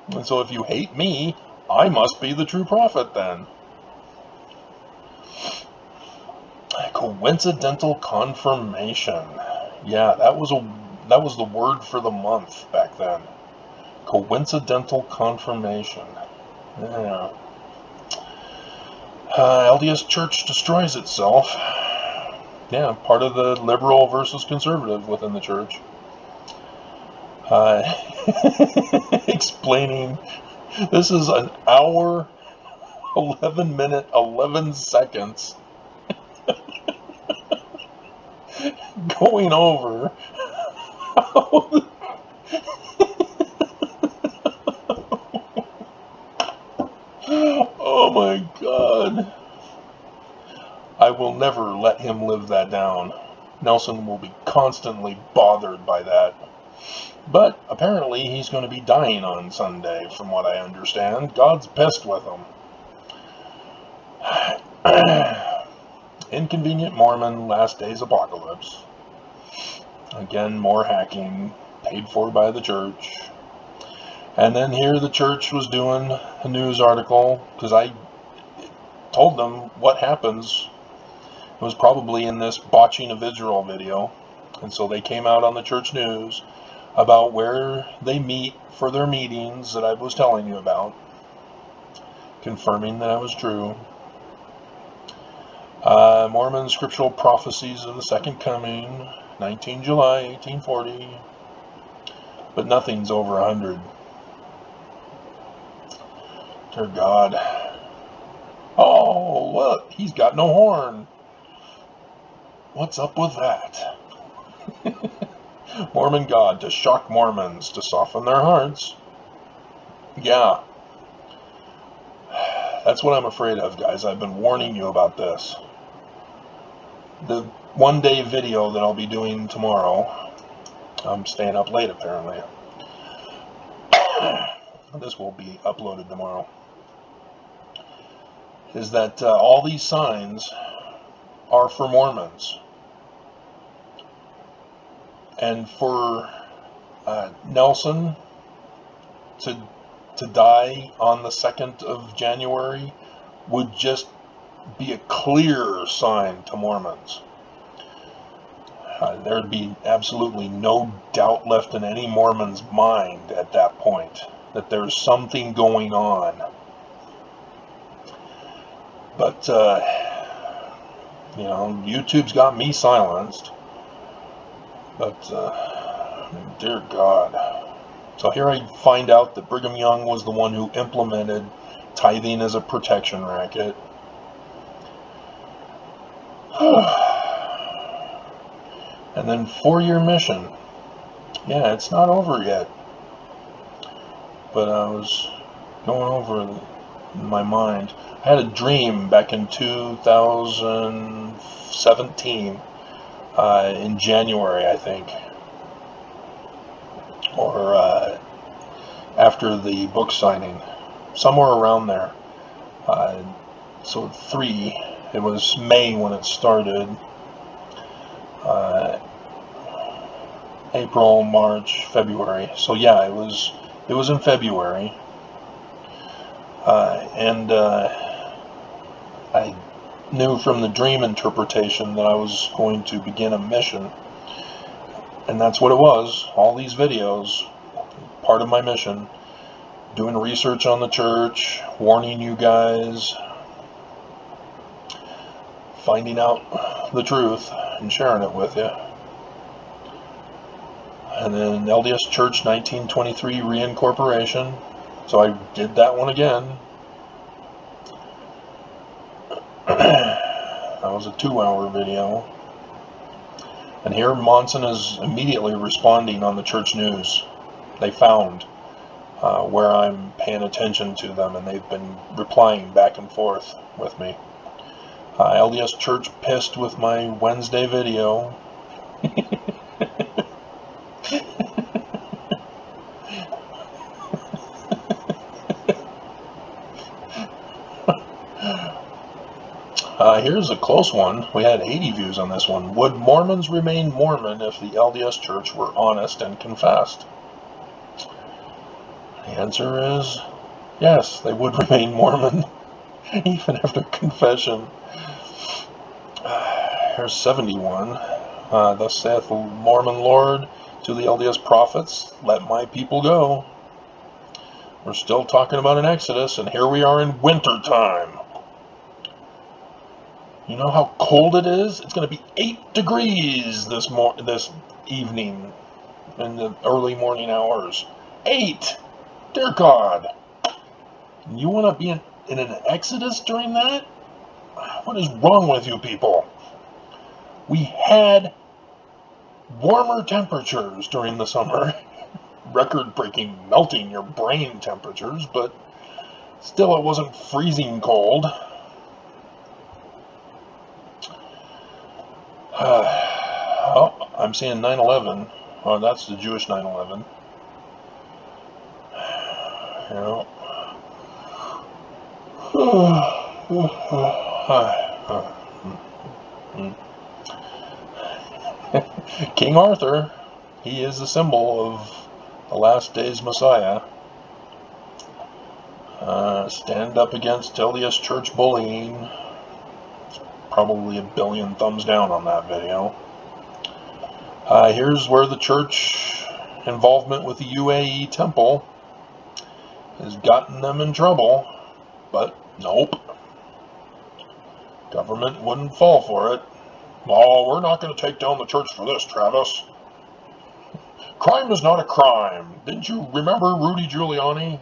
And so if you hate me, I must be the true prophet then. Coincidental confirmation. Yeah, that was a that was the word for the month back then. Coincidental confirmation. Yeah. Uh, LDS Church destroys itself. Yeah, part of the liberal versus conservative within the church. Uh, <laughs> explaining this is an hour, 11 minute, 11 seconds <laughs> going over oh my god. I will never let him live that down. Nelson will be constantly bothered by that. But apparently he's going to be dying on Sunday, from what I understand. God's pissed with him. <sighs> Inconvenient Mormon, Last Days Apocalypse. Again, more hacking, paid for by the church. And then here the church was doing a news article, because I told them what happens. It was probably in this botching of Israel video. And so they came out on the church news about where they meet for their meetings that I was telling you about, confirming that I was true. Uh, Mormon scriptural prophecies of the second coming, 19 July 1840, but nothing's over 100. Dear God. Oh, look, he's got no horn. What's up with that? <laughs> Mormon God to shock Mormons, to soften their hearts. Yeah. That's what I'm afraid of, guys. I've been warning you about this. The one day video that I'll be doing tomorrow, I'm staying up late apparently. <coughs> this will be uploaded tomorrow. Is that uh, all these signs are for Mormons and for uh, Nelson to to die on the 2nd of January would just be a clear sign to Mormons. Uh, there'd be absolutely no doubt left in any Mormon's mind at that point that there's something going on. But uh, You know, YouTube's got me silenced. But, uh, dear God. So here I find out that Brigham Young was the one who implemented tithing as a protection racket. <sighs> and then four-year mission. Yeah, it's not over yet. But I was going over my mind. I had a dream back in 2017, uh, in January, I think, or uh, after the book signing, somewhere around there. Uh, so three, it was May when it started. Uh, April, March, February. So yeah, it was it was in February, uh, and uh, I knew from the dream interpretation that I was going to begin a mission, and that's what it was. All these videos, part of my mission, doing research on the church, warning you guys, finding out the truth, and sharing it with you and then LDS Church 1923 reincorporation. So I did that one again. that was a two-hour video. And here Monson is immediately responding on the church news. They found uh, where I'm paying attention to them, and they've been replying back and forth with me. Uh, LDS Church pissed with my Wednesday video. <laughs> Uh, here's a close one. We had 80 views on this one. Would Mormons remain Mormon if the LDS Church were honest and confessed? The answer is yes, they would <laughs> remain Mormon, <laughs> even after confession. <sighs> here's 71. Uh, Thus saith the Mormon Lord to the LDS prophets, Let my people go. We're still talking about an Exodus, and here we are in winter time. You know how cold it is? It's going to be 8 degrees this mor this evening in the early morning hours. 8! Dear God! You want to be in, in an exodus during that? What is wrong with you people? We had warmer temperatures during the summer. <laughs> Record-breaking, melting your brain temperatures, but still it wasn't freezing cold. <sighs> oh, I'm seeing 9-11. Oh, that's the Jewish 9-11. <sighs> Yeah. <sighs> King Arthur, he is a symbol of the last days Messiah. Uh, stand up against LDS church bullying probably a billion thumbs down on that video. Uh, here's where the church involvement with the UAE temple has gotten them in trouble, but nope. Government wouldn't fall for it. Oh, we're not going to take down the church for this, Travis. Crime is not a crime. Didn't you remember Rudy Giuliani?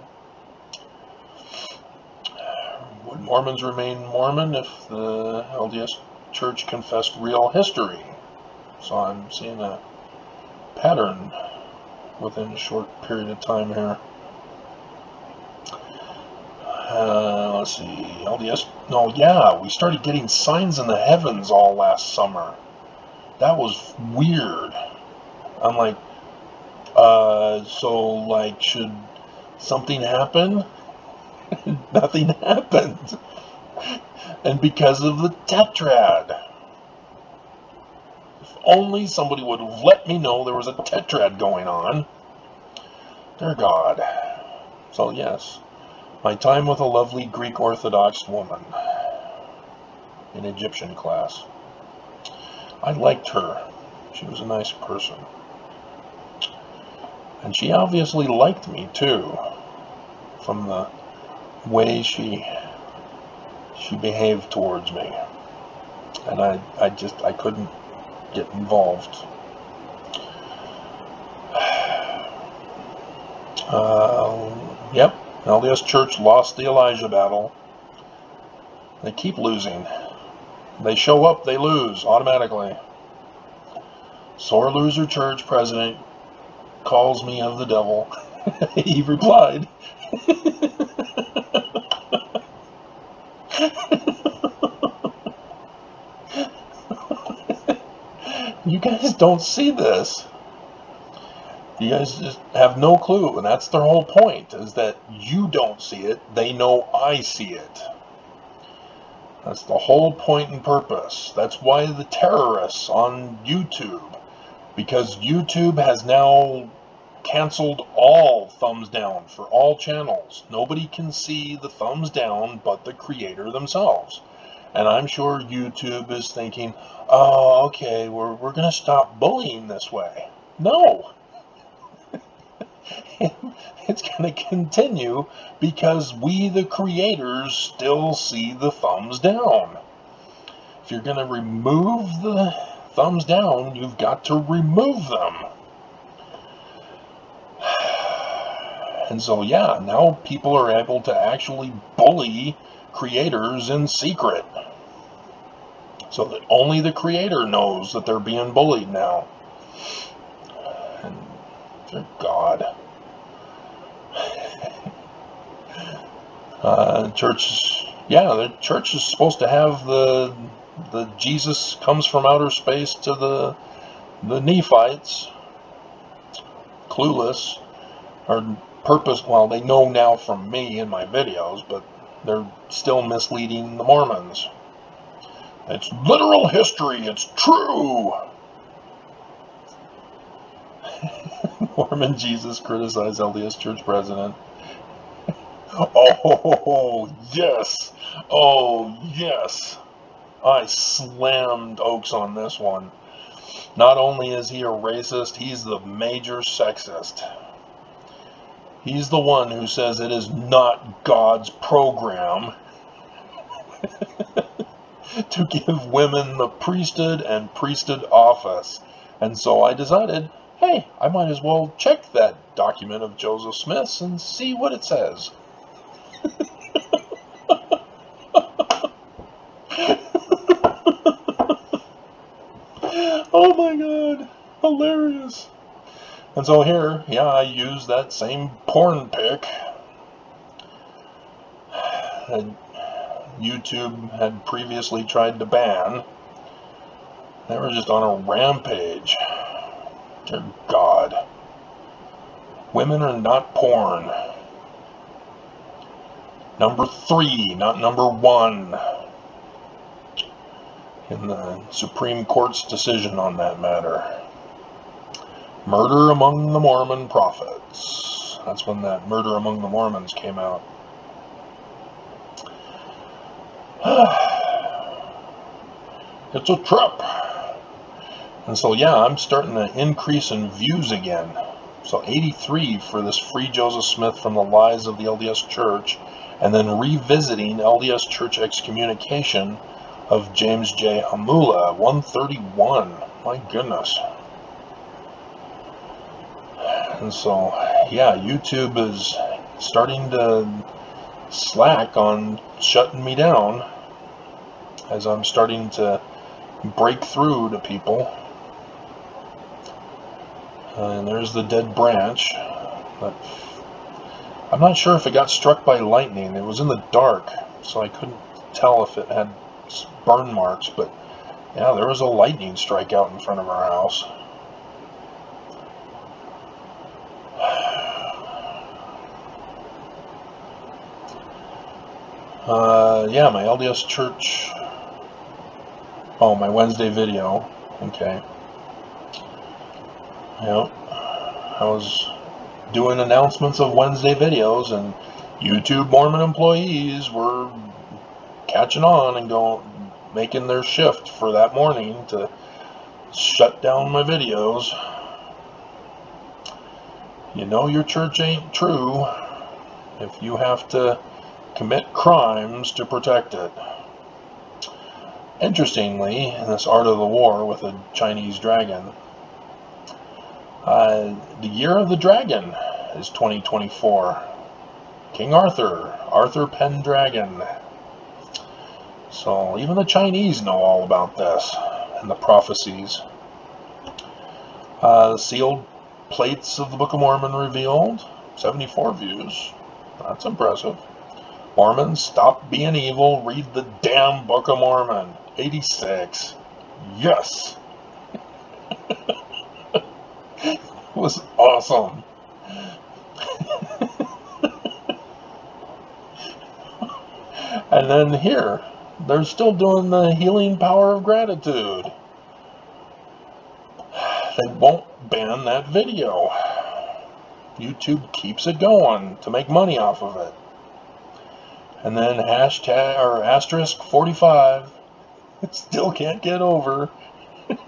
Would Mormons remain Mormon if the LDS Church confessed real history? So I'm seeing a pattern within a short period of time here. Uh, let's see, LDS, no, yeah, we started getting signs in the heavens all last summer. That was weird. I'm like, uh, so, like, should something happen? <laughs> nothing happened. And because of the tetrad. If only somebody would have let me know there was a tetrad going on. Dear God. So yes, my time with a lovely Greek Orthodox woman in Egyptian class. I liked her. She was a nice person. And she obviously liked me too, from the way she she behaved towards me. And I, I just, I couldn't get involved. <sighs> Uh, yep, LDS Church lost the Elijah battle. They keep losing. They show up, they lose automatically. Sore loser church president calls me of the devil. <laughs> he replied. <laughs> you guys don't see this. You guys just have no clue, and that's their whole point, is that you don't see it, they know I see it. That's the whole point and purpose. That's why the terrorists on YouTube, because YouTube has now canceled all thumbs down for all channels. Nobody can see the thumbs down but the creator themselves. And I'm sure YouTube is thinking, oh, okay, we're, we're going to stop bullying this way. No, <laughs> it's going to continue because we, the creators, still see the thumbs down. If you're going to remove the thumbs down, you've got to remove them. And so, yeah, now people are able to actually bully creators in secret. So that only the creator knows that they're being bullied now. And, dear God. Uh, church, yeah, the church is supposed to have the the Jesus comes from outer space to the the Nephites, clueless, or purpose. Well, they know now from me in my videos, but they're still misleading the Mormons. It's literal history. It's true. <laughs> Mormon Jesus criticized LDS Church president. <laughs> Oh, yes. Oh, yes. I slammed Oaks on this one. Not only is he a racist, he's the major sexist. He's the one who says it is not God's program <laughs> to give women the priesthood and priesthood office. And so I decided, hey, I might as well check that document of Joseph Smith's and see what it says. <laughs> oh my god, hilarious. And so here, yeah, I use that same porn pic that YouTube had previously tried to ban. They were just on a rampage. Dear God. Women are not porn. Number three, not number one, in the Supreme Court's decision on that matter. Murder Among the Mormon Prophets. That's when that Murder Among the Mormons came out. <sighs> it's a trip. And so, yeah, I'm starting to increase in views again. So 83 for this Free Joseph Smith from the Lies of the LDS Church and then revisiting LDS Church excommunication of James J. Hamula, 131. My goodness. And so, yeah, YouTube is starting to slack on shutting me down as I'm starting to break through to people. And there's the dead branch. But I'm not sure if it got struck by lightning. It was in the dark, so I couldn't tell if it had burn marks, but yeah, there was a lightning strike out in front of our house. Uh, yeah, my LDS church. Oh, my Wednesday video. Okay. Yep. I was doing announcements of Wednesday videos, and YouTube Mormon employees were catching on and going, making their shift for that morning to shut down my videos. You know your church ain't true if you have to commit crimes to protect it. Interestingly, in this Art of the War with a Chinese dragon, uh, the year of the dragon is 2024. King Arthur, Arthur Pendragon. So even the Chinese know all about this and the prophecies. Uh, sealed plates of the Book of Mormon revealed. 74 views. That's impressive. Mormons, stop being evil. Read the damn Book of Mormon. 86. Yes. <laughs> it was awesome. <laughs> and then here, they're still doing the healing power of gratitude. <sighs> They won't ban that video. YouTube keeps it going to make money off of it. And then hashtag or asterisk 45 it still can't get over. <laughs>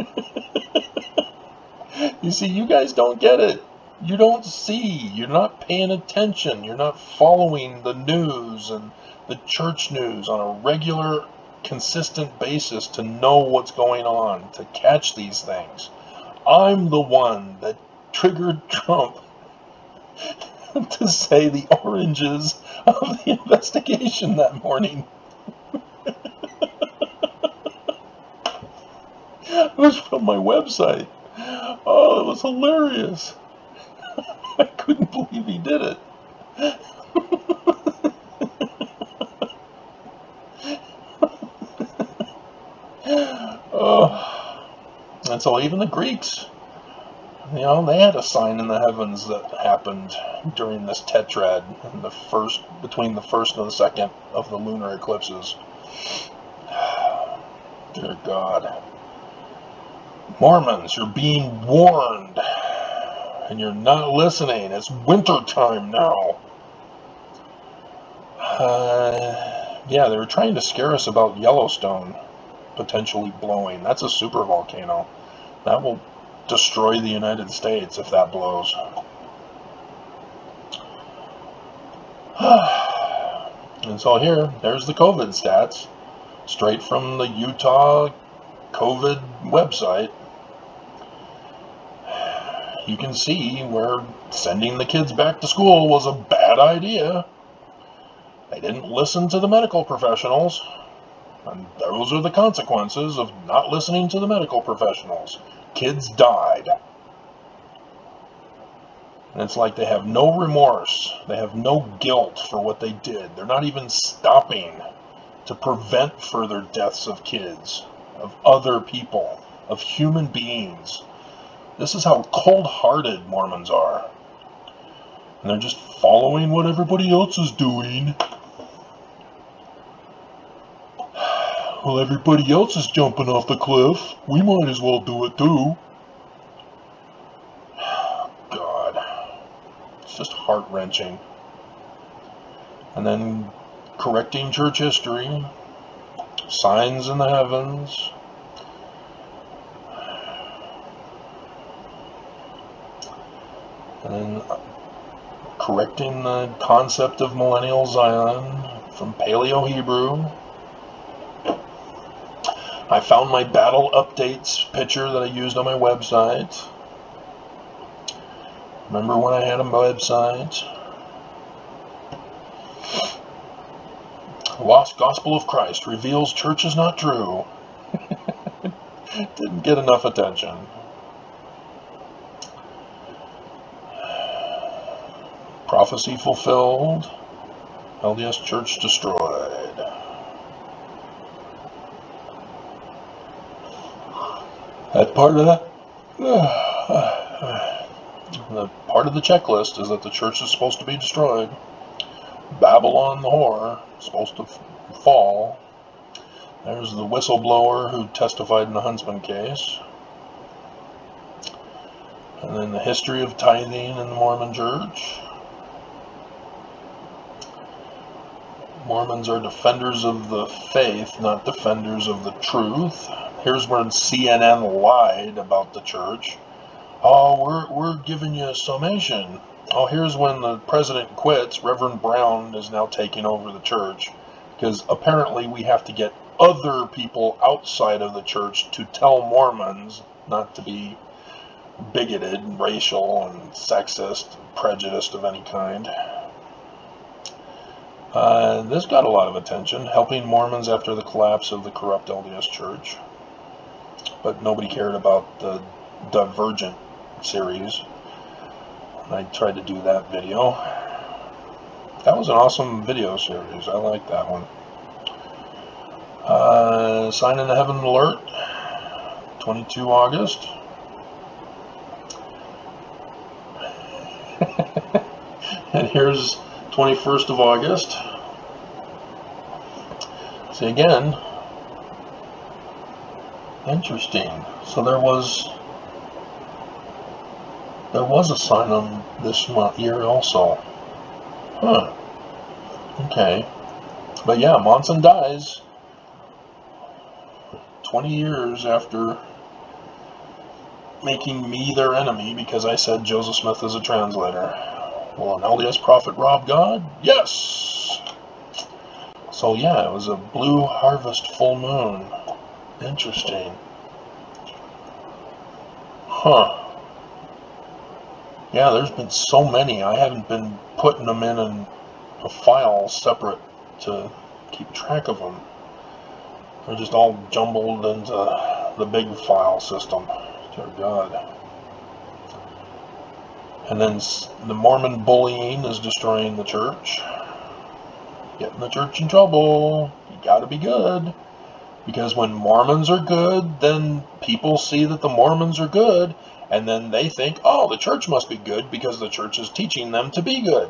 you see, you guys don't get it. You don't see. You're not paying attention. You're not following the news and the church news on a regular, consistent basis to know what's going on, to catch these things. I'm the one that triggered Trump <laughs> to say the oranges of the investigation that morning. <laughs> it was from my website. Oh, it was hilarious. <laughs> I couldn't believe he did it. oh. And so even the Greeks, you know, they had a sign in the heavens that happened during this tetrad, the first between the first and the second of the lunar eclipses. <sighs> Dear God. Mormons, you're being warned. And you're not listening. It's winter time now. Uh, yeah, they were trying to scare us about Yellowstone potentially blowing. That's a super volcano. That will destroy the United States if that blows. <sighs> and so here, there's the COVID stats, straight from the Utah COVID website. You can see where sending the kids back to school was a bad idea. They didn't listen to the medical professionals. And those are the consequences of not listening to the medical professionals. Kids died. And it's like they have no remorse. They have no guilt for what they did. They're not even stopping to prevent further deaths of kids, of other people, of human beings. This is how cold-hearted Mormons are. And they're just following what everybody else is doing. Well, everybody else is jumping off the cliff. We might as well do it too. <sighs> God. It's just heart-wrenching. And then correcting church history. Signs in the heavens. And then uh, correcting the concept of millennial Zion from Paleo Hebrew I found my battle updates picture that I used on my website. Remember when I had a website? Lost Gospel of Christ reveals church is not true. <laughs> Didn't get enough attention. Prophecy fulfilled. LDS Church destroyed. That part of <sighs> the part of the checklist is that the church is supposed to be destroyed. Babylon the whore supposed to fall. There's the whistleblower who testified in the Huntsman case. And then the history of tithing in the Mormon church. Mormons are defenders of the faith, not defenders of the truth. Here's when CNN lied about the church. Oh, we're, we're giving you a summation. Oh, here's when the president quits. Reverend Brown is now taking over the church. Because apparently we have to get other people outside of the church to tell Mormons not to be bigoted, racial, and sexist, prejudiced of any kind. Uh, this got a lot of attention, helping Mormons after the collapse of the corrupt LDS Church. But nobody cared about the Divergent series. I tried to do that video. That was an awesome video series. I like that one. Uh, Sign in the Heaven Alert, 22 August. <laughs> and here's 21st of August. See again. Interesting. So there was there was a sign on this month year also. Huh. Okay. But yeah, Monson dies 20 years after making me their enemy because I said Joseph Smith is a translator. An LDS prophet rob God? Yes! So yeah, it was a blue harvest full moon. Interesting. Huh. Yeah, there's been so many. I haven't been putting them in a file separate to keep track of them. They're just all jumbled into the big file system. Dear God. And then the Mormon bullying is destroying the church. Getting the church in trouble. You gotta be good. Because when Mormons are good, then people see that the Mormons are good, and then they think, oh, the church must be good because the church is teaching them to be good.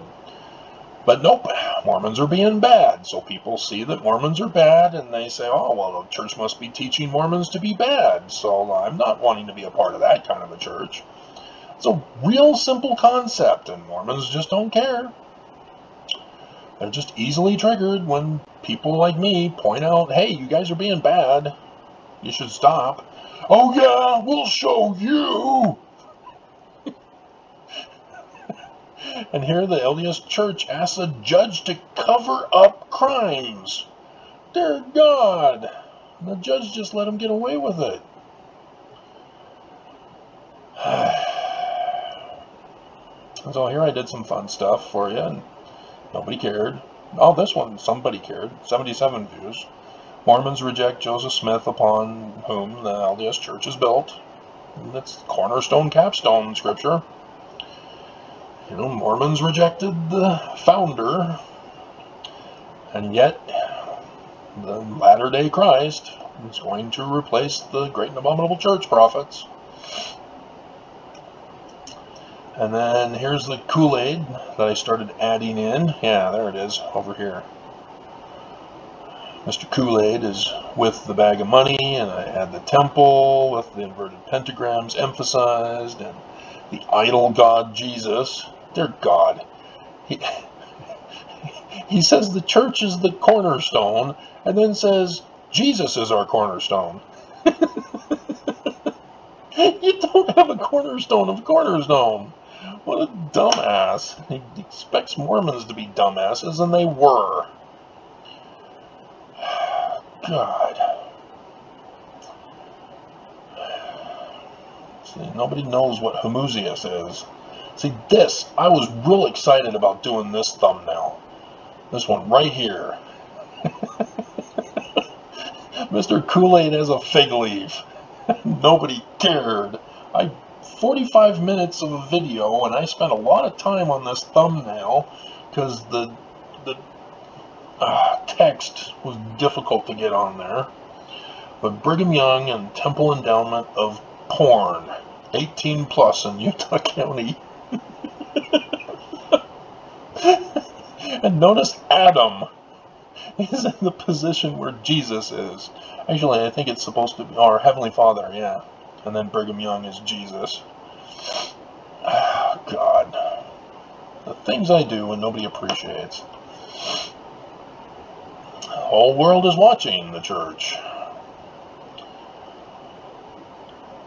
But nope, Mormons are being bad. So people see that Mormons are bad and they say, oh, well, the church must be teaching Mormons to be bad. So I'm not wanting to be a part of that kind of a church. It's a real simple concept, and Mormons just don't care. They're just easily triggered when people like me point out, hey, you guys are being bad. You should stop. Oh, yeah, we'll show you. <laughs> and here the LDS Church asks a judge to cover up crimes. Dear God. the judge just let him get away with it. <sighs> <sighs> so oh, here I did some fun stuff for you, and nobody cared. Oh, this one, somebody cared. 77 views. Mormons reject Joseph Smith upon whom the LDS Church is built. That's cornerstone capstone scripture. You know, Mormons rejected the founder, and yet the latter day Christ is going to replace the great and abominable church prophets. And then here's the Kool-Aid that I started adding in. Yeah, there it is, over here. Mr. Kool-Aid is with the bag of money, and I add the temple with the inverted pentagrams emphasized, and the idol god Jesus. Dear God. He, <laughs> he says the church is the cornerstone, and then says Jesus is our cornerstone. <laughs> you don't have a cornerstone of cornerstone. What a dumbass. He expects Mormons to be dumbasses, and they were. <sighs> God. See, nobody knows what Homoousios is. See, this, I was real excited about doing this thumbnail. This one right here. <laughs> Mr. Kool-Aid has a fig leaf. <laughs> Nobody cared. I 45 minutes of a video and I spent a lot of time on this thumbnail because the the uh, text was difficult to get on there. But Brigham Young and Temple Endowment of Porn, 18 plus in Utah <laughs> County. <laughs> and notice Adam <laughs> is in the position where Jesus is. Actually, I think it's supposed to be our Heavenly Father, yeah. And then Brigham Young is Jesus. Oh, <sighs> God. The things I do and nobody appreciates. The whole world is watching the church.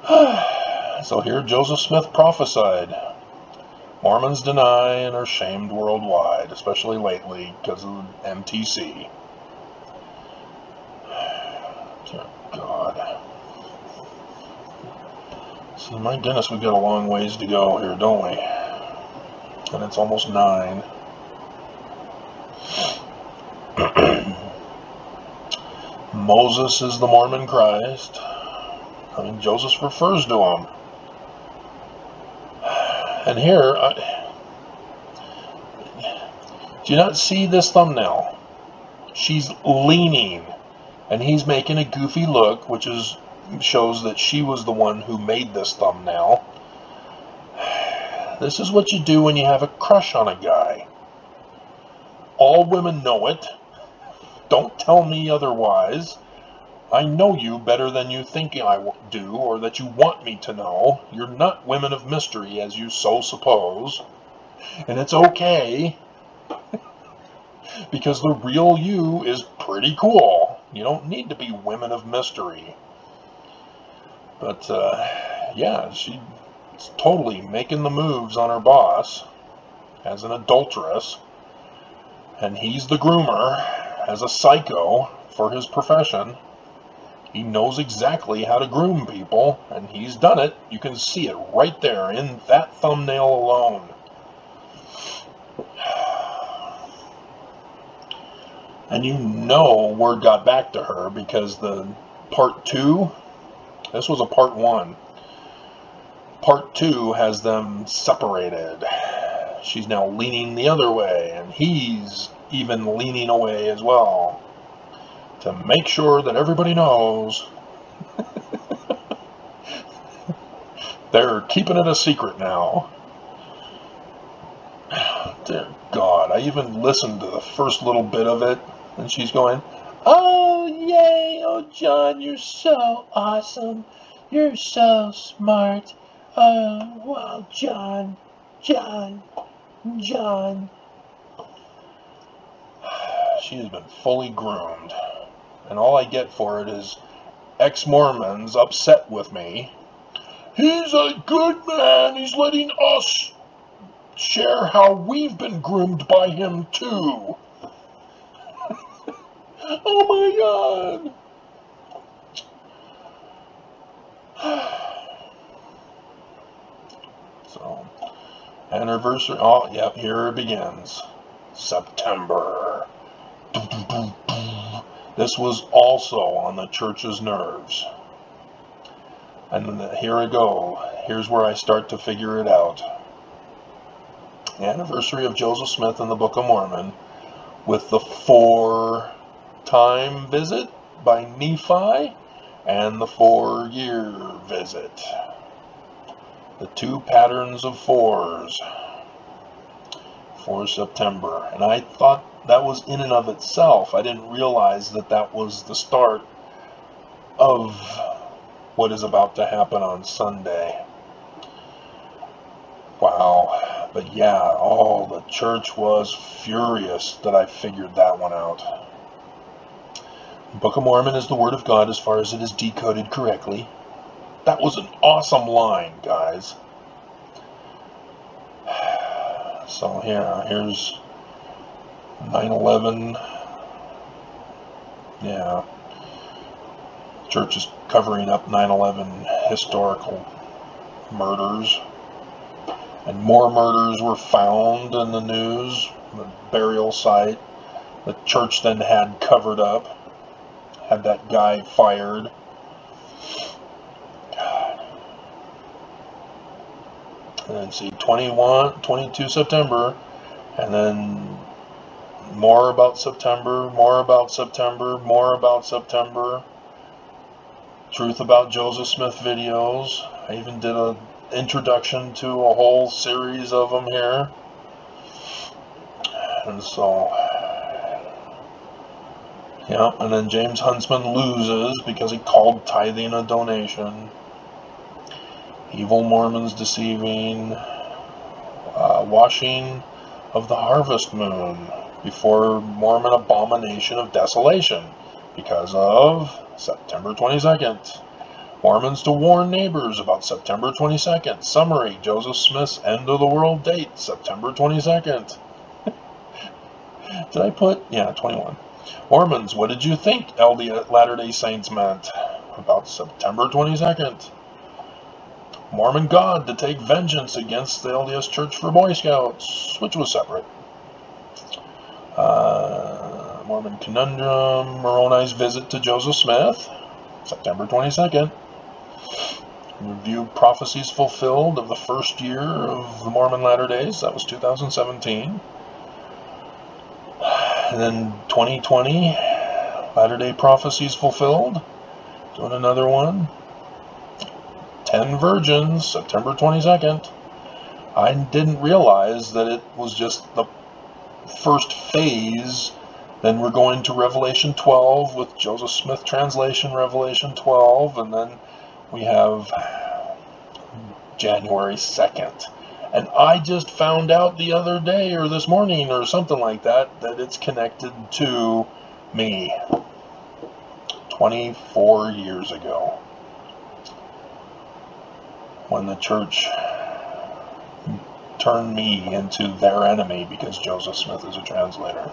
<sighs> so here Joseph Smith prophesied Mormons deny and are shamed worldwide, especially lately because of the MTC. Dear God. See, my goodness, we've got a long ways to go here, don't we? And it's almost nine. <clears throat> Moses is the Mormon Christ. I mean, Joseph refers to him. And here, I, do you not see this thumbnail? She's leaning, and he's making a goofy look, which is shows that she was the one who made this thumbnail. <sighs> This is what you do when you have a crush on a guy. All women know it. Don't tell me otherwise. I know you better than you think I do, or that you want me to know. You're not women of mystery, as you so suppose. And it's okay, <laughs> because the real you is pretty cool. You don't need to be women of mystery. But, uh, yeah, she's totally making the moves on her boss as an adulteress. And he's the groomer as a psycho for his profession. He knows exactly how to groom people, and he's done it. You can see it right there in that thumbnail alone. And you know word got back to her because the part two, this was a part one. Part two has them separated. She's now leaning the other way, and he's even leaning away as well to make sure that everybody knows <laughs> they're keeping it a secret now. <sighs> Dear God, I even listened to the first little bit of it, and she's going, Oh, yay, oh, John, you're so awesome. You're so smart. Oh, wow, John, John, John. She has been fully groomed and all I get for it is ex-Mormons upset with me. He's a good man. He's letting us share how we've been groomed by him too. Oh my god. <sighs> so, anniversary. Oh, yep, here it begins. September. <laughs> This was also on the church's nerves. And here I go. Here's where I start to figure it out. The anniversary of Joseph Smith in the Book of Mormon with the four time visit by Nephi and the four year visit. The two patterns of fours for September. And I thought that was in and of itself. I didn't realize that that was the start of what is about to happen on Sunday. Wow. But yeah, oh, the church was furious that I figured that one out. Book of Mormon is the Word of God as far as it is decoded correctly. That was an awesome line, guys. <sighs> So here, here's 9-11. Yeah. Church is covering up 9-11 historical murders. And more murders were found in the news. The burial site. The church then had covered up. Had that guy fired. God. And then see, 21, 22 September. And then more about September, more about September, more about September. Truth about Joseph Smith videos. I even did an introduction to a whole series of them here. And so, yeah, and then James Huntsman loses because he called tithing a donation. Evil Mormons deceiving. Uh, washing of the harvest moon before Mormon abomination of desolation because of September 22nd. Mormons to warn neighbors about September 22nd. Summary, Joseph Smith's end of the world date, September 22nd. <laughs> Did I put? Yeah, 21. Mormons, what did you think LDS Latter-day Saints meant about September 22nd? Mormon God to take vengeance against the LDS Church for Boy Scouts, which was separate. Uh, Mormon Conundrum, Moroni's visit to Joseph Smith, September 22nd. Review prophecies fulfilled of the first year of the Mormon Latter Days, that was 2017. And then 2020, Latter day prophecies fulfilled. Doing another one. Ten Virgins, September 22nd. I didn't realize that it was just the first phase. Then we're going to Revelation 12 with Joseph Smith translation, Revelation 12, and then we have January 2nd. And I just found out the other day or this morning or something like that that it's connected to me 24 years ago when the church turned me into their enemy because Joseph Smith is a translator.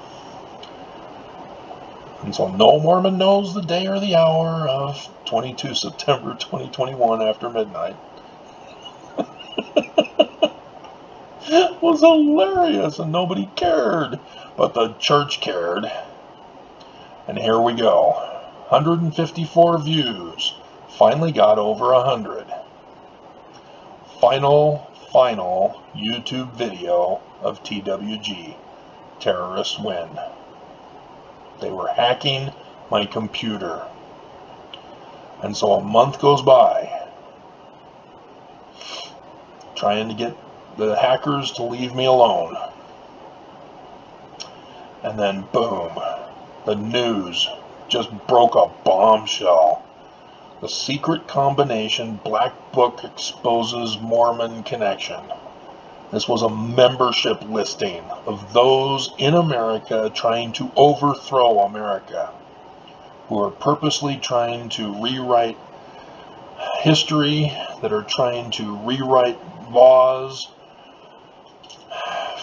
And so no Mormon knows the day or the hour of 22 September 2021 after midnight. <laughs> <gasps> was hilarious and nobody cared. But the church cared. And here we go. 154 views. Finally got over 100. Final, final YouTube video of TWG. Terrorists win. They were hacking my computer. And so a month goes by trying to get the hackers to leave me alone. And then boom, the news just broke a bombshell. The secret combination Black Book exposes Mormon connection. This was a membership listing of those in America trying to overthrow America, who are purposely trying to rewrite history, that are trying to rewrite laws,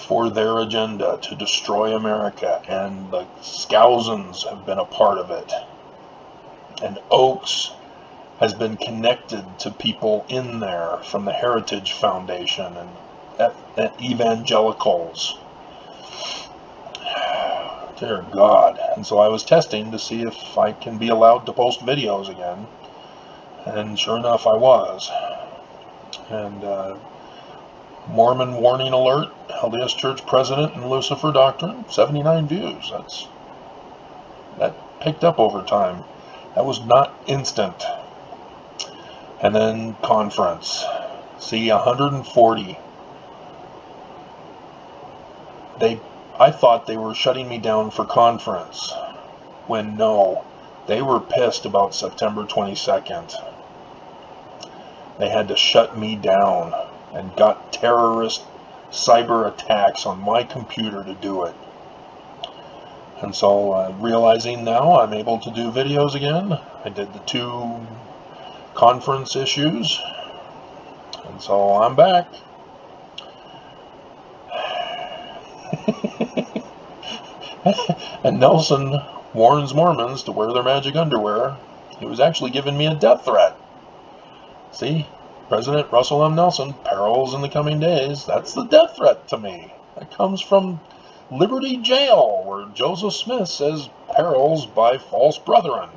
for their agenda to destroy America, and the Skousen's have been a part of it. And Oaks has been connected to people in there from the Heritage Foundation and evangelicals. <sighs> Dear God. And so I was testing to see if I can be allowed to post videos again. And sure enough, I was. And uh, Mormon warning alert, LDS Church president and Lucifer doctrine, 79 views. That's that picked up over time. That was not instant. And then conference. See 140. They I thought they were shutting me down for conference. When no, they were pissed about September 22nd. They had to shut me down and got terrorist cyber attacks on my computer to do it. And so uh, realizing now I'm able to do videos again, I did the two conference issues, and so I'm back. <laughs> and Nelson warns Mormons to wear their magic underwear. He was actually giving me a death threat. See, President Russell M. Nelson, perils in the coming days. That's the death threat to me. That comes from Liberty Jail, where Joseph Smith says perils by false brethren.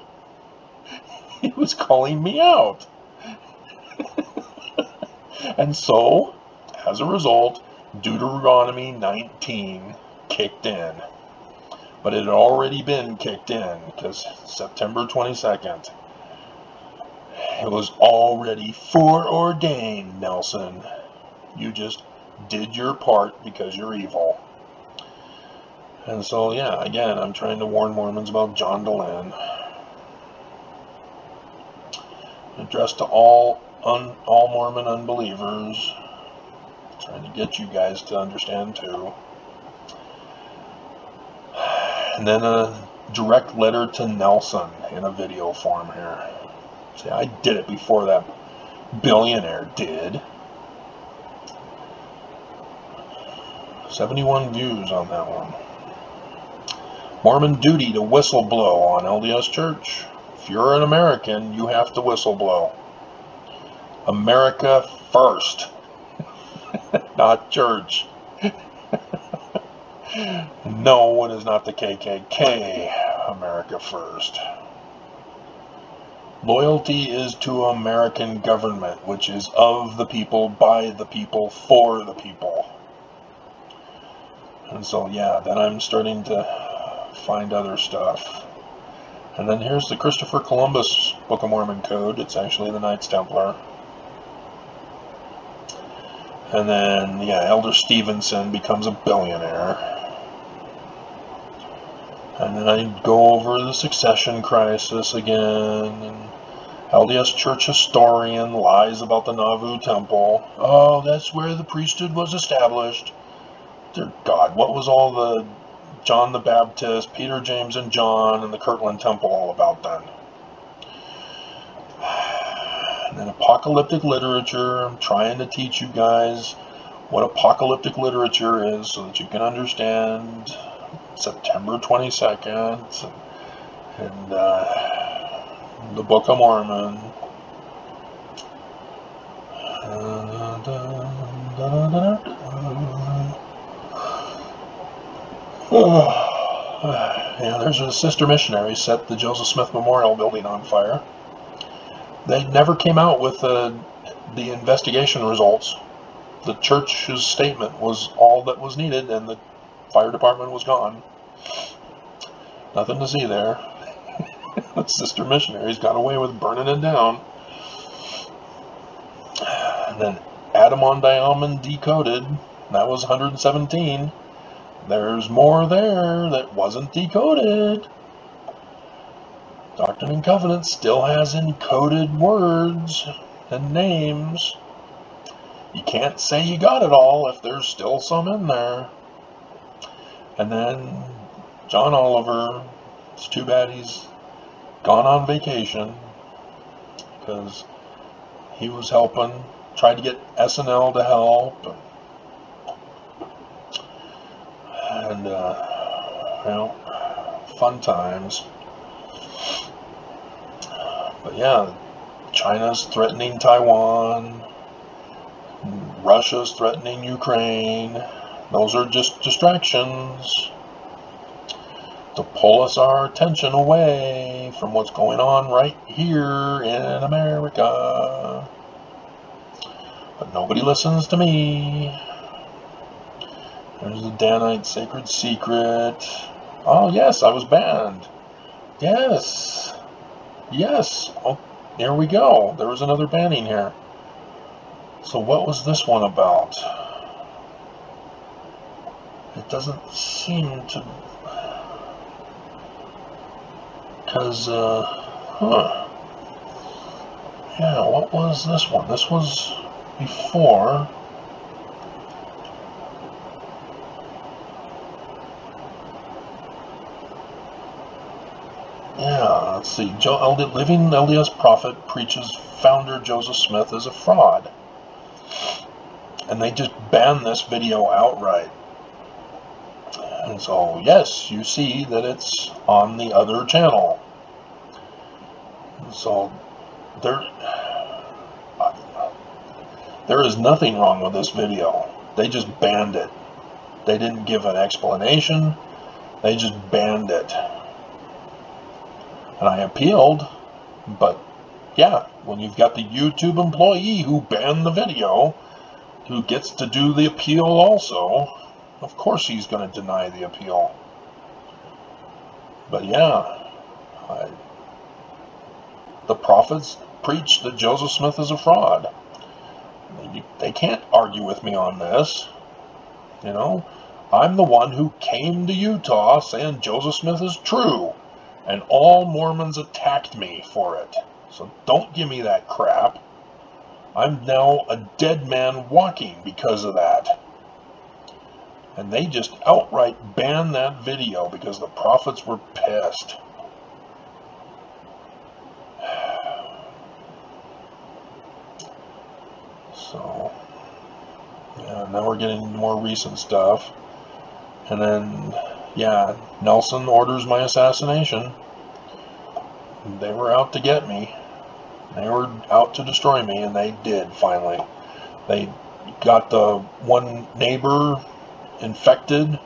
<laughs> he was calling me out. <laughs> and so, as a result, Deuteronomy 19 kicked in. But it had already been kicked in because September 22nd, it was already foreordained, Nelson. You just did your part because you're evil. And so, yeah, again, I'm trying to warn Mormons about John Dehlin. Addressed to all un, all Mormon unbelievers. Trying to get you guys to understand too. And then a direct letter to Nelson in a video form here. See, I did it before that billionaire did. 71 views on that one. Mormon duty to whistleblow on LDS Church. If you're an American, you have to whistleblow. America first, <laughs> not church. <laughs> no, it is not the KKK. America first. Loyalty is to American government, which is of the people, by the people, for the people. And so, yeah, then I'm starting to find other stuff. And then here's the Christopher Columbus Book of Mormon code. It's actually the Knights Templar. And then, yeah, Elder Stevenson becomes a billionaire. And then I go over the succession crisis again. And LDS Church historian lies about the Nauvoo Temple. Oh, that's where the priesthood was established. Dear God, what was all the John the Baptist, Peter, James, and John, and the Kirtland Temple all about then? And <sighs> then apocalyptic literature. I'm trying to teach you guys what apocalyptic literature is so that you can understand September 22nd and uh, the Book of Mormon. <sighs> yeah, there's a sister missionary set the Joseph Smith Memorial Building on fire. They never came out with uh, the investigation results. The church's statement was all that was needed, and the fire department was gone. Nothing to see there. <laughs> the sister missionaries got away with burning it down. And then Adam-ondi-Ahman decoded. That was 117. There's more there that wasn't decoded. Doctrine and Covenants still has encoded words and names. You can't say you got it all if there's still some in there. And then John Oliver, it's too bad he's gone on vacation because he was helping, tried to get SNL to help. And, uh, you know, fun times. But yeah, China's threatening Taiwan. Russia's threatening Ukraine. Those are just distractions to pull us our attention away from what's going on right here in America. But nobody listens to me. There's the Danite Sacred Secret. Oh, yes, I was banned. Yes. Yes. Oh, there we go. There was another banning here. So what was this one about? It doesn't seem to... Because, uh, huh. Yeah, what was this one? This was before... Yeah, let's see. Joe, Living LDS Prophet preaches founder Joseph Smith is a fraud. And they just banned this video outright. And so, yes, you see that it's on the other channel. So, there, there is nothing wrong with this video. They just banned it. They didn't give an explanation. They just banned it. And I appealed, but yeah, when you've got the YouTube employee who banned the video, who gets to do the appeal also, of course he's going to deny the appeal. But yeah, I, the prophets preach that Joseph Smith is a fraud. They, they can't argue with me on this. You know, I'm the one who came to Utah saying Joseph Smith is true, and all Mormons attacked me for it. So don't give me that crap. I'm now a dead man walking because of that. And they just outright banned that video because the prophets were pissed. <sighs> So, yeah, now we're getting more recent stuff. And then yeah, Nelson orders my assassination. They were out to get me. They were out to destroy me, and they did finally. They got the one neighbor infected,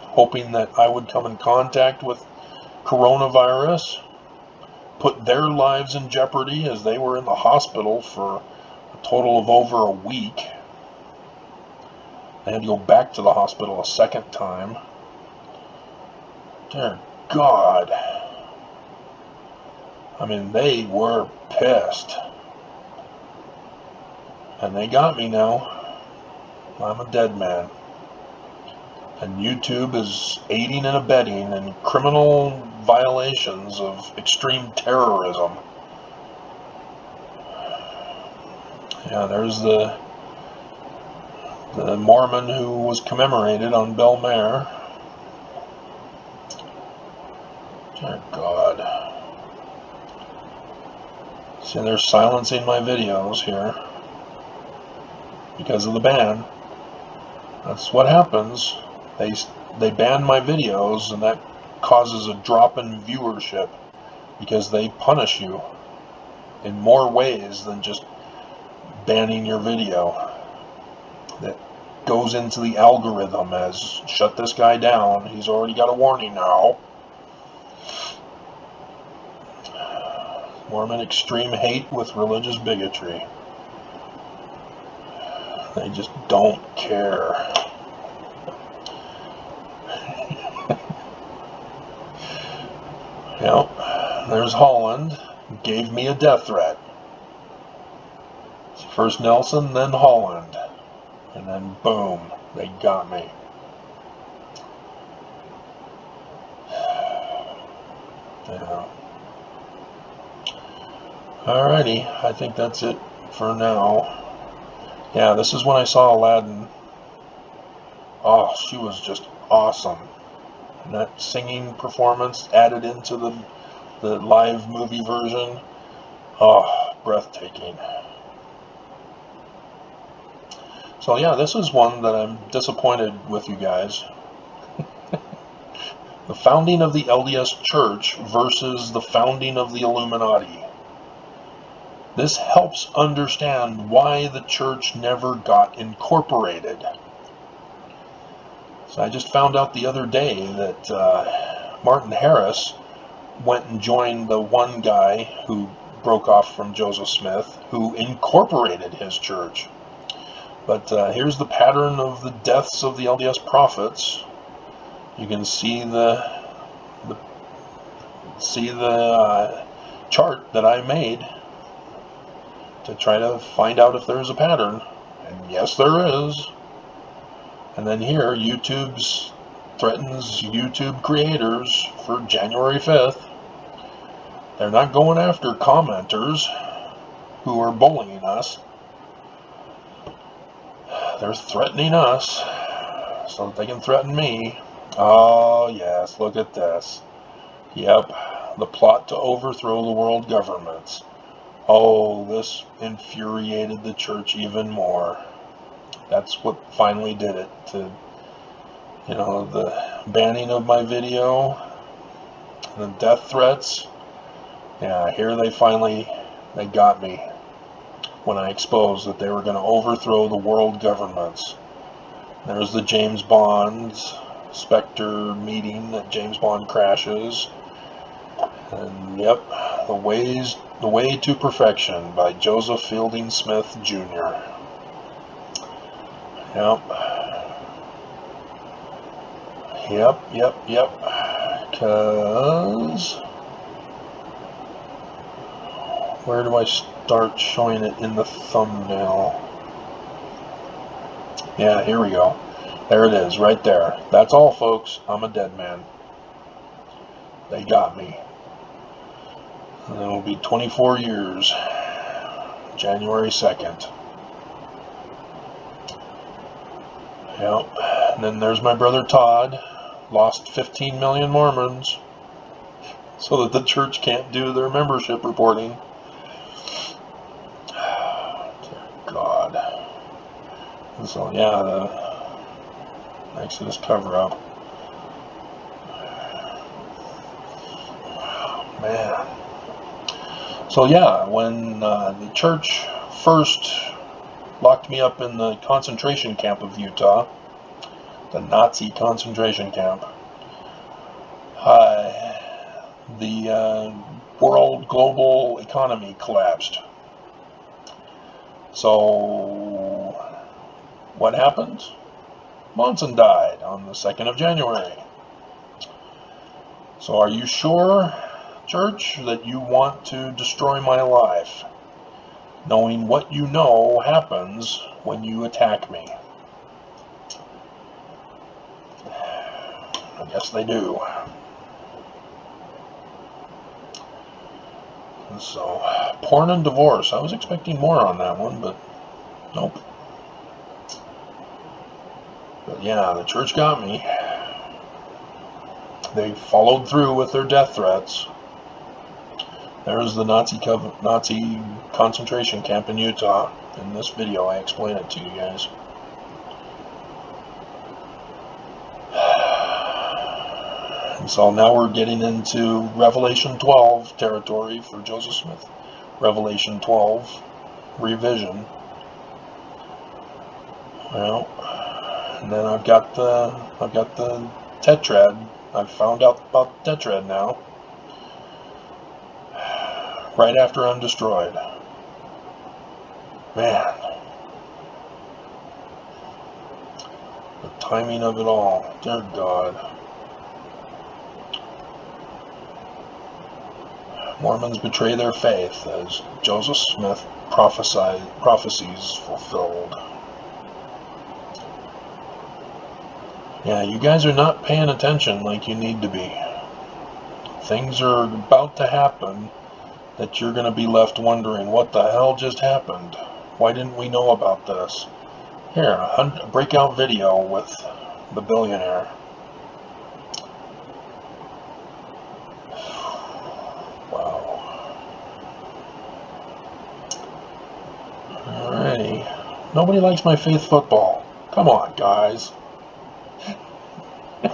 hoping that I would come in contact with coronavirus, put their lives in jeopardy as they were in the hospital for a total of over a week. They had to go back to the hospital a second time. Dear God. I mean, they were pissed. And they got me now. I'm a dead man. And YouTube is aiding and abetting in criminal violations of extreme terrorism. Yeah, there's the the Mormon who was commemorated on Belle Mer. Dear God. See, they're silencing my videos here because of the ban. That's what happens. They they ban my videos, and that causes a drop in viewership because they punish you in more ways than just banning your video. That goes into the algorithm as shut this guy down. He's already got a warning now. Mormon extreme hate with religious bigotry. They just don't care. Yep, there's Holland. Gave me a death threat. First Nelson, then Holland. And then boom, they got me. Yeah. Alrighty, I think that's it for now. Yeah, this is when I saw Aladdin. Oh, she was just awesome. That singing performance added into the the live movie version. Oh, breathtaking. So yeah, this is one that I'm disappointed with you guys. <laughs> the founding of the LDS Church versus the founding of the Illuminati. This helps understand why the church never got incorporated. I just found out the other day that uh, Martin Harris went and joined the one guy who broke off from Joseph Smith, who incorporated his church. But uh, here's the pattern of the deaths of the LDS prophets. You can see the, the see the uh, chart that I made to try to find out if there's a pattern. And yes, there is. And then here, YouTube's threatens YouTube creators for January 5th. They're not going after commenters who are bullying us they're threatening us so that they can threaten me. Oh, yes, look at this. Yep, the plot to overthrow the world governments. Oh, this infuriated the church even more. That's what finally did it. To, you know, the banning of my video, the death threats. Yeah, here they finally, they got me when I exposed that they were going to overthrow the world governments. There's the James Bond Spectre meeting that James Bond crashes. And yep, The Ways The Way to Perfection by Joseph Fielding Smith Jr. Yep. Yep, yep, yep. Cause where do I start showing it in the thumbnail. Yeah, here we go. There it is, right there. That's all, folks. I'm a dead man. They got me. And it'll be 24 years. January 2nd. Yep. And then there's my brother Todd. Lost 15 million Mormons so that the church can't do their membership reporting. Dear <sighs> God. And so, yeah, the Exodus cover up. <sighs> Man. So, yeah, when uh, the church first locked me up in the concentration camp of Utah, the Nazi concentration camp, uh, the uh, world global economy collapsed. So what happened? Monson died on the 2nd of January. So are you sure, church, that you want to destroy my life, knowing what you know happens when you attack me? I guess they do. So, porn and divorce. I was expecting more on that one, but nope. But yeah, the church got me. They followed through with their death threats. There's the Nazi Nazi concentration camp in Utah. In this video, I explain it to you guys. <sighs> So now we're getting into Revelation 12 territory for Joseph Smith. Revelation 12 revision. Well, and then I've got the I've got the tetrad. I've found out about tetrad now. Right after I'm destroyed. Man. The timing of it all. Dear God. Mormons betray their faith as Joseph Smith prophesied, prophecies fulfilled. Yeah, you guys are not paying attention like you need to be. Things are about to happen that you're going to be left wondering, what the hell just happened? Why didn't we know about this? Here, a breakout video with the billionaire. Alrighty. Nobody likes my faith football. Come on, guys. <laughs>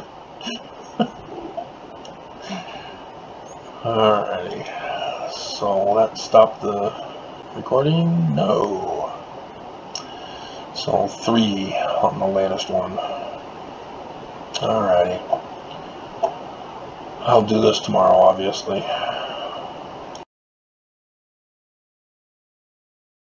Alrighty. So will that stop the recording? No. So three on the latest one. Alrighty. I'll do this tomorrow, obviously.